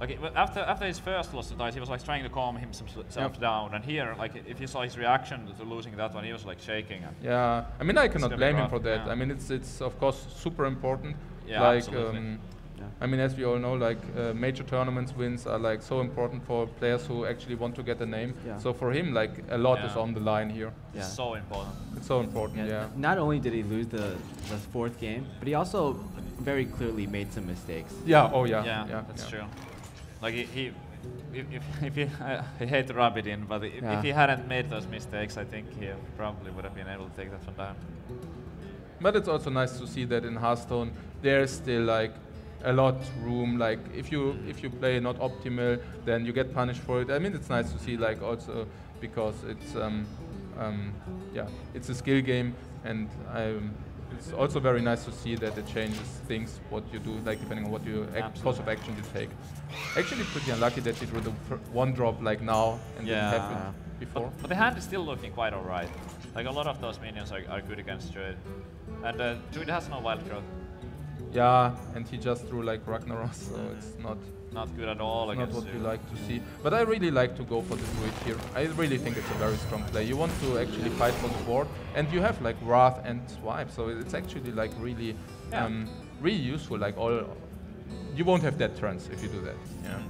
Like it- after after his first loss of Thijs, he was like trying to calm himself Yep. down, and here, like if you saw his reaction to losing that one, he was like shaking. And Yeah, I mean I cannot blame him for that. yeah. I mean it's it's of course super important. Yeah, like absolutely. um, Yeah. I mean as we all know, like uh, major tournaments wins are like so important for players who actually want to get a name. Yeah. So for him, like a lot is on the line here. Yeah. so important. It's so important. Yeah, Yeah. Not only did he lose the, the fourth game, but he also very clearly made some mistakes. Yeah. Oh yeah. Yeah, yeah that's yeah. true. Like he, he if, if, if he, I, I hate to rub it in, but if, Yeah. if he hadn't made those mistakes, I think he probably would have been able to take that from down. But it's also nice to see that in Hearthstone there's still like a lot room. Like if you if you play not optimal, then you get punished for it. I mean, it's nice to see like also because it's um, um, yeah, it's a skill game, and um, it's also very nice to see that it changes things what you do, like depending on what you course of action you take. Actually, pretty unlucky that it drew the one drop like now and didn't have Yeah. it before. But, but the hand is still looking quite alright. Like a lot of those minions are, are good against Druid. And uh, Druid has no wild growth. Yeah, and he just threw like Ragnaros, so it's not Not good at all not against what we like to see. But I really like to go for the druid here. I really think it's a very strong play. You want to actually fight for the board, and you have like wrath and swipe, so it's actually like really, Yeah. um, really useful. Like all, you won't have dead turns if you do that. Yeah.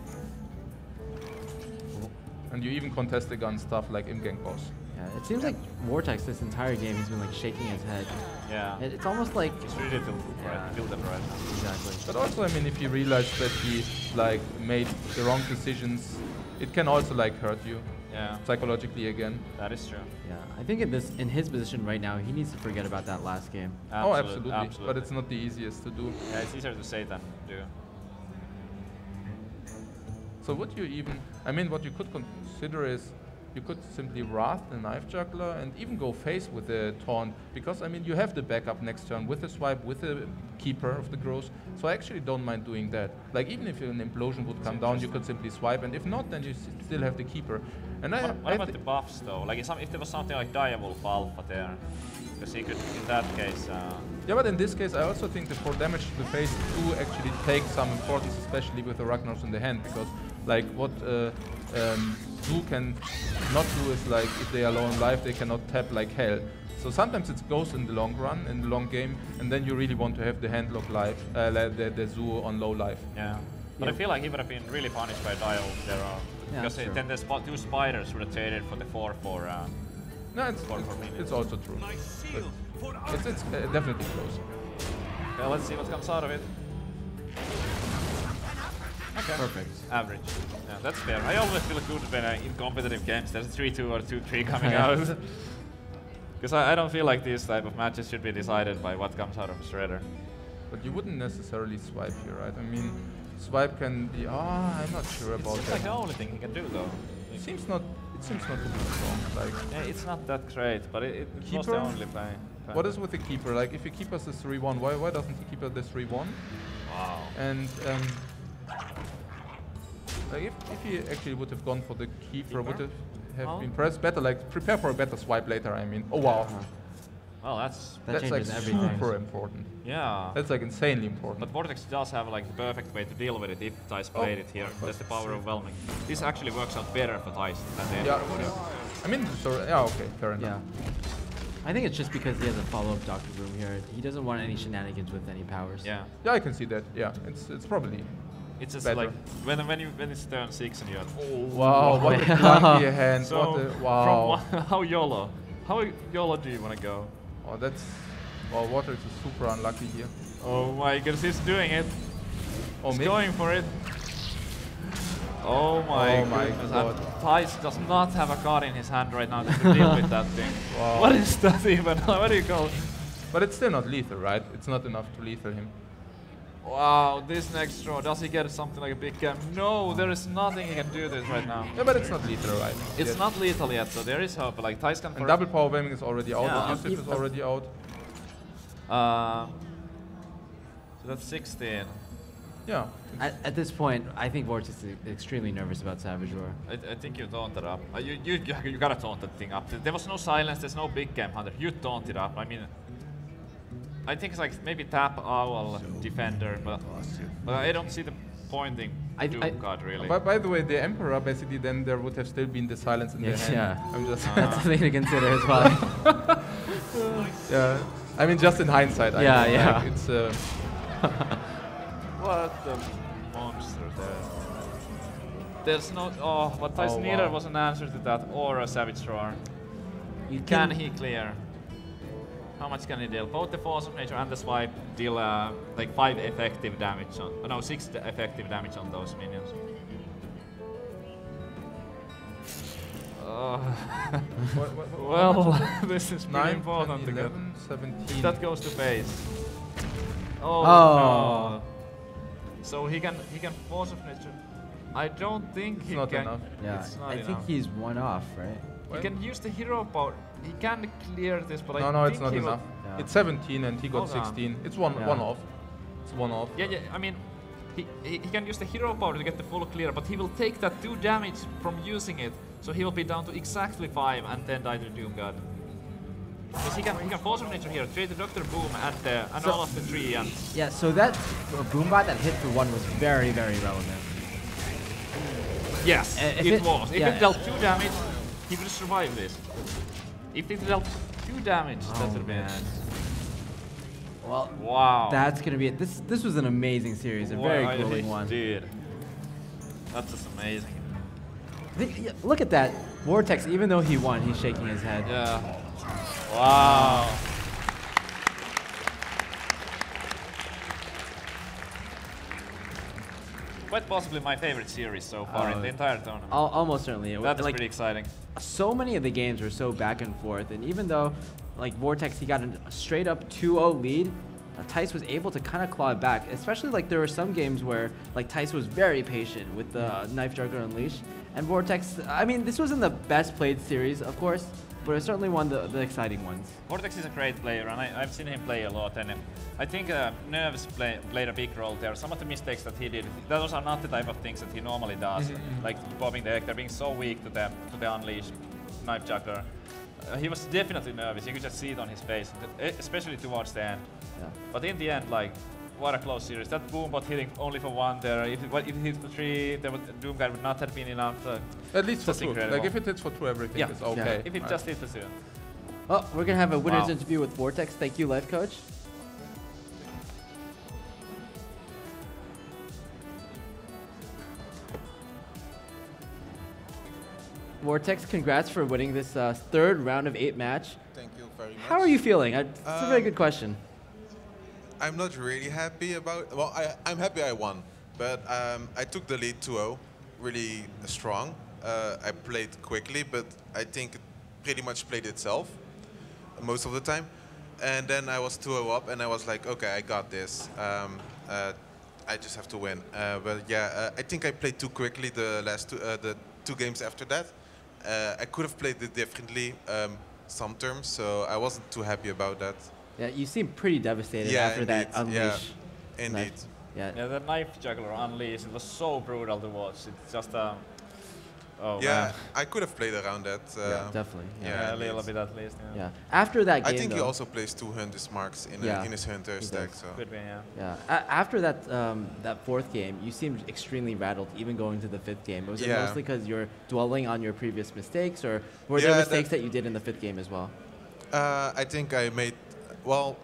And you even contest against stuff like Imp Gang boss. Yeah, it seems like Vortex this entire game he's been like shaking his head. Yeah. It, it's almost like It's really difficult Yeah. right, tilted right now. exactly. But also, I mean, if you realize that he like made the wrong decisions, it can also like hurt you Yeah, psychologically again. that is true. Yeah, I think in this in his position right now, he needs to forget about that last game. oh, Absolute- absolutely. But it's not the easiest to do. Yeah, it's easier to say than do. So what you even, I mean, what you could consider is you could simply wrath the knife juggler and even go face with the taunt because I mean you have the backup next turn with the swipe with the Keeper of the Grove. So I actually don't mind doing that. Like even if an implosion would come down, you could simply swipe, and if not, then you s- still have the keeper. And I, What, what I about the buffs though? Like if there was something like Direwolf Alpha there, because he could, in that case, uh, Yeah, but in this case, I also think the 4 damage to the face do actually take some importance, especially with the Ragnaros in the hand, because like what uh, um, Zoo can not do is like if they are low on life, they cannot tap like hell. So sometimes it goes in the long run, in the long game, and then you really want to have the handlock life, uh, like the, the Zoo on low life. yeah. But I feel like he would have been really punished by Direwolf there, uh, Yeah, because it- then the sp- two spiders would have for the four for. Uh, No, it's, For- for it's, minions. it's also true. My It's, it's uh, definitely close. okay, let's see what comes out of it. Okay. Perfect. Average. Yeah, that's fair. I always feel good when uh, in competitive games there's 3-2 or 2-3 coming out. Because I, I don't feel like these type of matches should be decided by what comes out of a Shredder. But you wouldn't necessarily swipe here, right? I mean, swipe can be. Ah, I'm not sure It's about that. like the only thing he can do though. It seems not. It seems not to be strong. Like, Yeah, it's not that great, but it, it was the Keeper? only play. what is with the keeper? Like, if he keep us the three one, why why doesn't he keep us the three one? Wow. And um, like if if he actually would have gone for the keeper, would have have Oh. been pressed better. Like, prepare for a better swipe later. I mean, oh wow. Uh-huh. Well, that's That That's like changes everything. super important. yeah. That's like insanely important. But Vortex does have like the perfect way to deal with it if Thijs played oh. it here. That's the Power Overwhelming. This actually works out better for Thijs than the yeah, Emperor would. yeah. I mean, so, yeah, okay, fair enough. Yeah. I think it's just because he has a follow-up Doctor Boom here. He doesn't want any shenanigans with any powers. Yeah. Yeah, I can see that. Yeah, it's it's probably. It's just Better. like when when you when it's turn six and you're oh, oh Wow, what a yeah. clunky hand. so what a, from wow. one, how YOLO? How YOLO do you want to go? Oh, that's. Well, Water is super unlucky here. Oh my goodness, he's doing it. Oh, he's mid? going for it. Oh my, Oh my goodness. God. And Thijs does not have a card in his hand right now to deal with that thing. Wow. What is that even? what do you call it? But it's still not lethal, right? It's not enough to lethal him. Wow, this next draw, does he get something like a big cam? No, there is nothing he can do this right now. Yeah, but it's not lethal, right? It's Yes. not lethal yet, so there is hope. But like Thijs can And double Power Overwhelming is already out. Yeah. Abusive is already out. Uh, so that's 16. Yeah. At, at this point, I think Vortex is extremely nervous about Savage Roar. I, I think you taunt it up. Uh, you, you, you, you gotta taunt that thing up. There was no silence, there's no big game hunter. You taunt it up. I mean, I think it's like maybe tap owl defender, but, but I don't see the pointing I- Doom I- card really. By, by the way, the Emperor, basically, then there would have still been the silence in Yes, the hand. yeah. I'm just. That's something to consider as well. yeah. I mean, just in hindsight. I Yeah, know, yeah. Like, it's. Uh, what the monster there. There's no. Oh, but Thijs Oh, wow. was an answer to that or a Savage Roar. You Can he clear? How much can he deal? Both the Force of Nature and the Swipe deal uh, like 5 effective damage on. Oh, no, 6 effective damage on those minions. Uh, what, what, what, well, this is pretty 9, important 10, to get. 17. That goes to base. Oh, Oh. no. So he can he can Force of Nature. I don't think he not can. enough. Yeah, It's not I think he's one off, right? He can use the hero power. He can clear this, but I no, no, think it's not enough. Yeah. It's 17 and he got Hold on. 16. It's one Yeah. one off. It's one off. Yeah, yeah. I mean, he, he, he can use the hero power to get the full clear, but he will take that two damage from using it, so he will be down to exactly five and then die to Doomguard. Because he can he can force of nature here, trade the Doctor Boom and the and So- all of the three and Yeah, so that uh, Boombot that hit for one was very, very relevant. yes, Uh, it, it- was. If yeah. it dealt two damage, he would survive this. If it dealt two damage, oh, that would er have been. Well, Wow. that's gonna be it. This this was an amazing series, a very Wow, glowing he one. Did. That's just amazing. Th- yeah, Look at that, Vortex. Even though he won, he's shaking his head. Yeah. Wow. Quite possibly my favorite series so far in Uh, the entire tournament. Al- almost certainly. It was, That's like pretty exciting. so many of the games were so back and forth, and even though like Vortex he got a straight up 2-0 lead, uh, Thijs was able to kind of claw it back. Especially like there were some games where like Thijs was very patient with the Knife Juggler Unleashed, and Vortex. I mean, this wasn't the best played series, of course, but it's certainly one of the, the exciting ones. Vortex is a great player, and I, I've seen him play a lot. And uh, I think uh, Nerves play, played a big role there. Some of the mistakes that he did, those are not the type of things that he normally does, like popping the Hector, being so weak to the to the unleash knife juggler. Uh, he was definitely nervous. You could just see it on his face, especially towards the end. Yeah. But in the end, like, what a close series. That boom bot hitting only for one there. If it, what- if it hit for three, the Doomguard would not have been enough. Uh, At least for That's two. incredible. Like if it hits for two, everything Yeah. is Yeah. okay. if it right? just hits for two. Oh, we're gonna have a winners Wow. interview with Vortex. Thank you, Lifecoach. Vortex, congrats for winning this uh, third round of eight match. Thank you very much. How are you feeling? Uh, It's a very Um, good question. I'm not really happy about. Well, I, I'm happy I won, but um, I took the lead 2-0, really strong. Uh, I played quickly, but I think it pretty much played itself most of the time. And then I was 2-0 up, and I was like, okay, I got this. Um, uh, I just have to win. Uh, but yeah, uh, I think I played too quickly the last two, uh, the two games after that. Uh, I could have played it differently um, some terms, so I wasn't too happy about that. Yeah, you seem pretty devastated Yeah, after that indeed, yeah. unleash. Indeed. knife. Yeah. Yeah, the knife juggler unleash. It was so brutal to watch. It's just um, Oh, yeah, man. I could have played around that. Uh, Definitely. Yeah. Yeah, Yeah, a little indeed. bit at least. Yeah. Yeah. After that game, I think he also plays two Hunter's marks in, Yeah, a, in his Hunter stack. does. So Could be, yeah. Yeah. A- after that um, that fourth game, you seemed extremely rattled, even going to the fifth game. Was it Yeah. mostly because you're dwelling on your previous mistakes, or were Yeah, there that- mistakes that you did in the fifth game as well? Uh, I think I made well.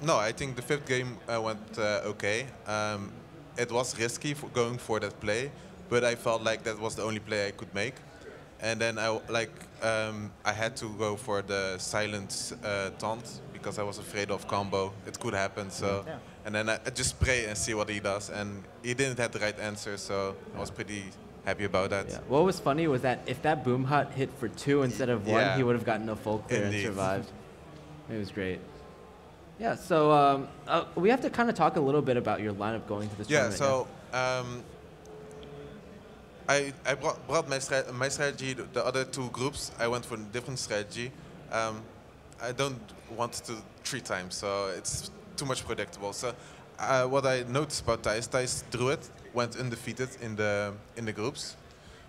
No, I think the fifth game uh, went uh, okay. Um, it was risky for going for that play, but I felt like that was the only play I could make. And then I like um, I had to go for the silent uh, taunt because I was afraid of combo. It could happen. So Yeah. and then I, I just pray and see what he does. And he didn't have the right answer, so I was pretty happy about that. Yeah. What was funny was that if that boom bot hit for two instead of one, Yeah. he would have gotten a full clear Indeed. and survived. It was great. Yeah. So um, uh, we have to kind of talk a little bit about your lineup going to this Yeah, tournament. so um, I, I brought, brought my, stra- my strategy, the- the other two groups, I went for a different strategy. Um, I don't want to three times, so it's too much predictable. So uh, what I noticed about Thijs, Thijs Druid went undefeated in the, in the groups.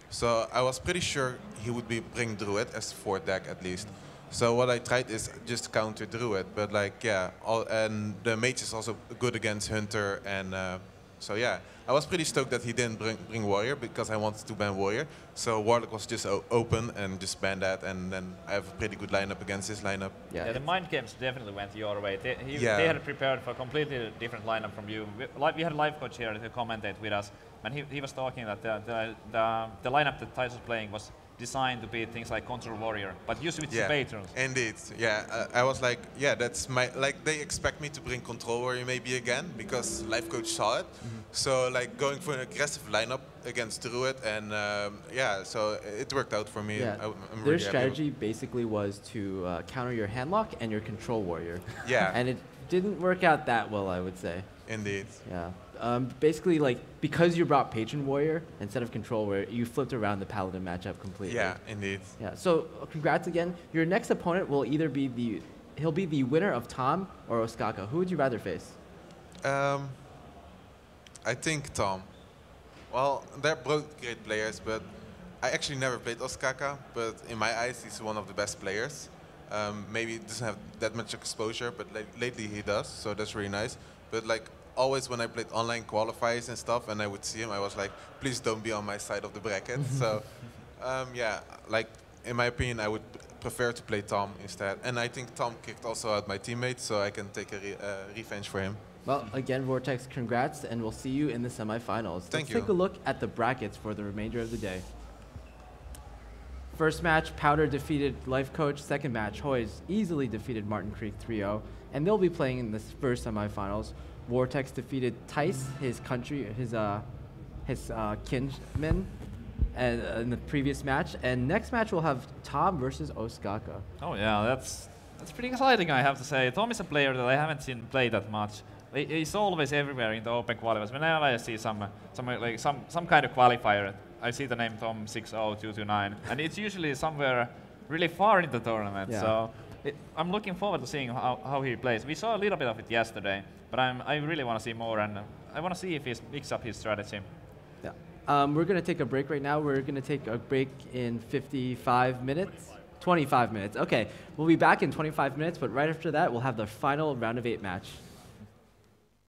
So I was pretty sure he would be bring Druid as fourth deck at least. So what I tried is just counter Druid, but like yeah, all, and the mage is also good against Hunter, and uh, so yeah, I was pretty stoked that he didn't bring, bring Warrior because I wanted to ban Warrior. So Warlock was just open and just ban that, and then I have a pretty good lineup against this lineup. yeah. Yeah, the mind games definitely went your way. They, he, Yeah. they had prepared for a completely different lineup from you. We, like, we had a live coach here to commentate with us, and he, he was talking that the, the, the, the lineup that Tyson was playing was designed to be things like Control Warrior, but used with Yeah, to patrons. indeed. Yeah, uh, I was like, yeah, that's my like. They expect me to bring control warrior maybe again because Lifecoach saw it. Mm-hmm. So like going for an aggressive lineup against Druid, and um, yeah, so it worked out for me. Yeah. I, am Their really happy. strategy basically was to uh, counter your handlock and your control warrior. Yeah. and it didn't work out that well, I would say. Indeed. Yeah. Um, basically, like because you brought patron warrior instead of control warrior, you flipped around the paladin matchup completely. Yeah, indeed. Yeah. So uh, congrats again. Your next opponent will either be the he'll be the winner of Tom or Ostkaka. Who would you rather face? Um, I think Tom. Well, they're both great players, but I actually never played Ostkaka, But in my eyes, he's one of the best players. Um, maybe doesn't have that much exposure, but la- lately he does, so that's really nice. But like always, when I played online qualifiers and stuff, and I would see him, I was like, please don't be on my side of the bracket. so, um, yeah, like in my opinion, I would prefer to play Tom instead. And I think Tom kicked also out my teammate, so I can take a re- uh, revenge for him. Well, again, Vortex, congrats, and we'll see you in the semifinals. Thank Let's take a look at the brackets for the remainder of the day. First match, Powder defeated Lifecoach. Second match, Hoys easily defeated Martin Creek 3-0, and they'll be playing in this first semifinals. Vortex defeated Thijs, his country, his uh, his uh, kinsman, and uh, in the previous match. And next match, we'll have Tom versus Ostkaka. Oh yeah, that's that's pretty exciting, I have to say. Tom is a player that I haven't seen play that much. He's always everywhere in the open qualifiers. Whenever I see some, some like some some kind of qualifier, I see the name Tom 60229, and it's usually somewhere really far in the tournament. Yeah. So it, I'm looking forward to seeing how, how he plays. We saw a little bit of it yesterday, but I'm, I really want to see more, and I want to see if he picks up his strategy. Yeah. Um, we're going to take a break right now. We're going to take a break in 55 minutes. 25 minutes. Okay. We'll be back in 25 minutes, but right after that, we'll have the final round of eight match.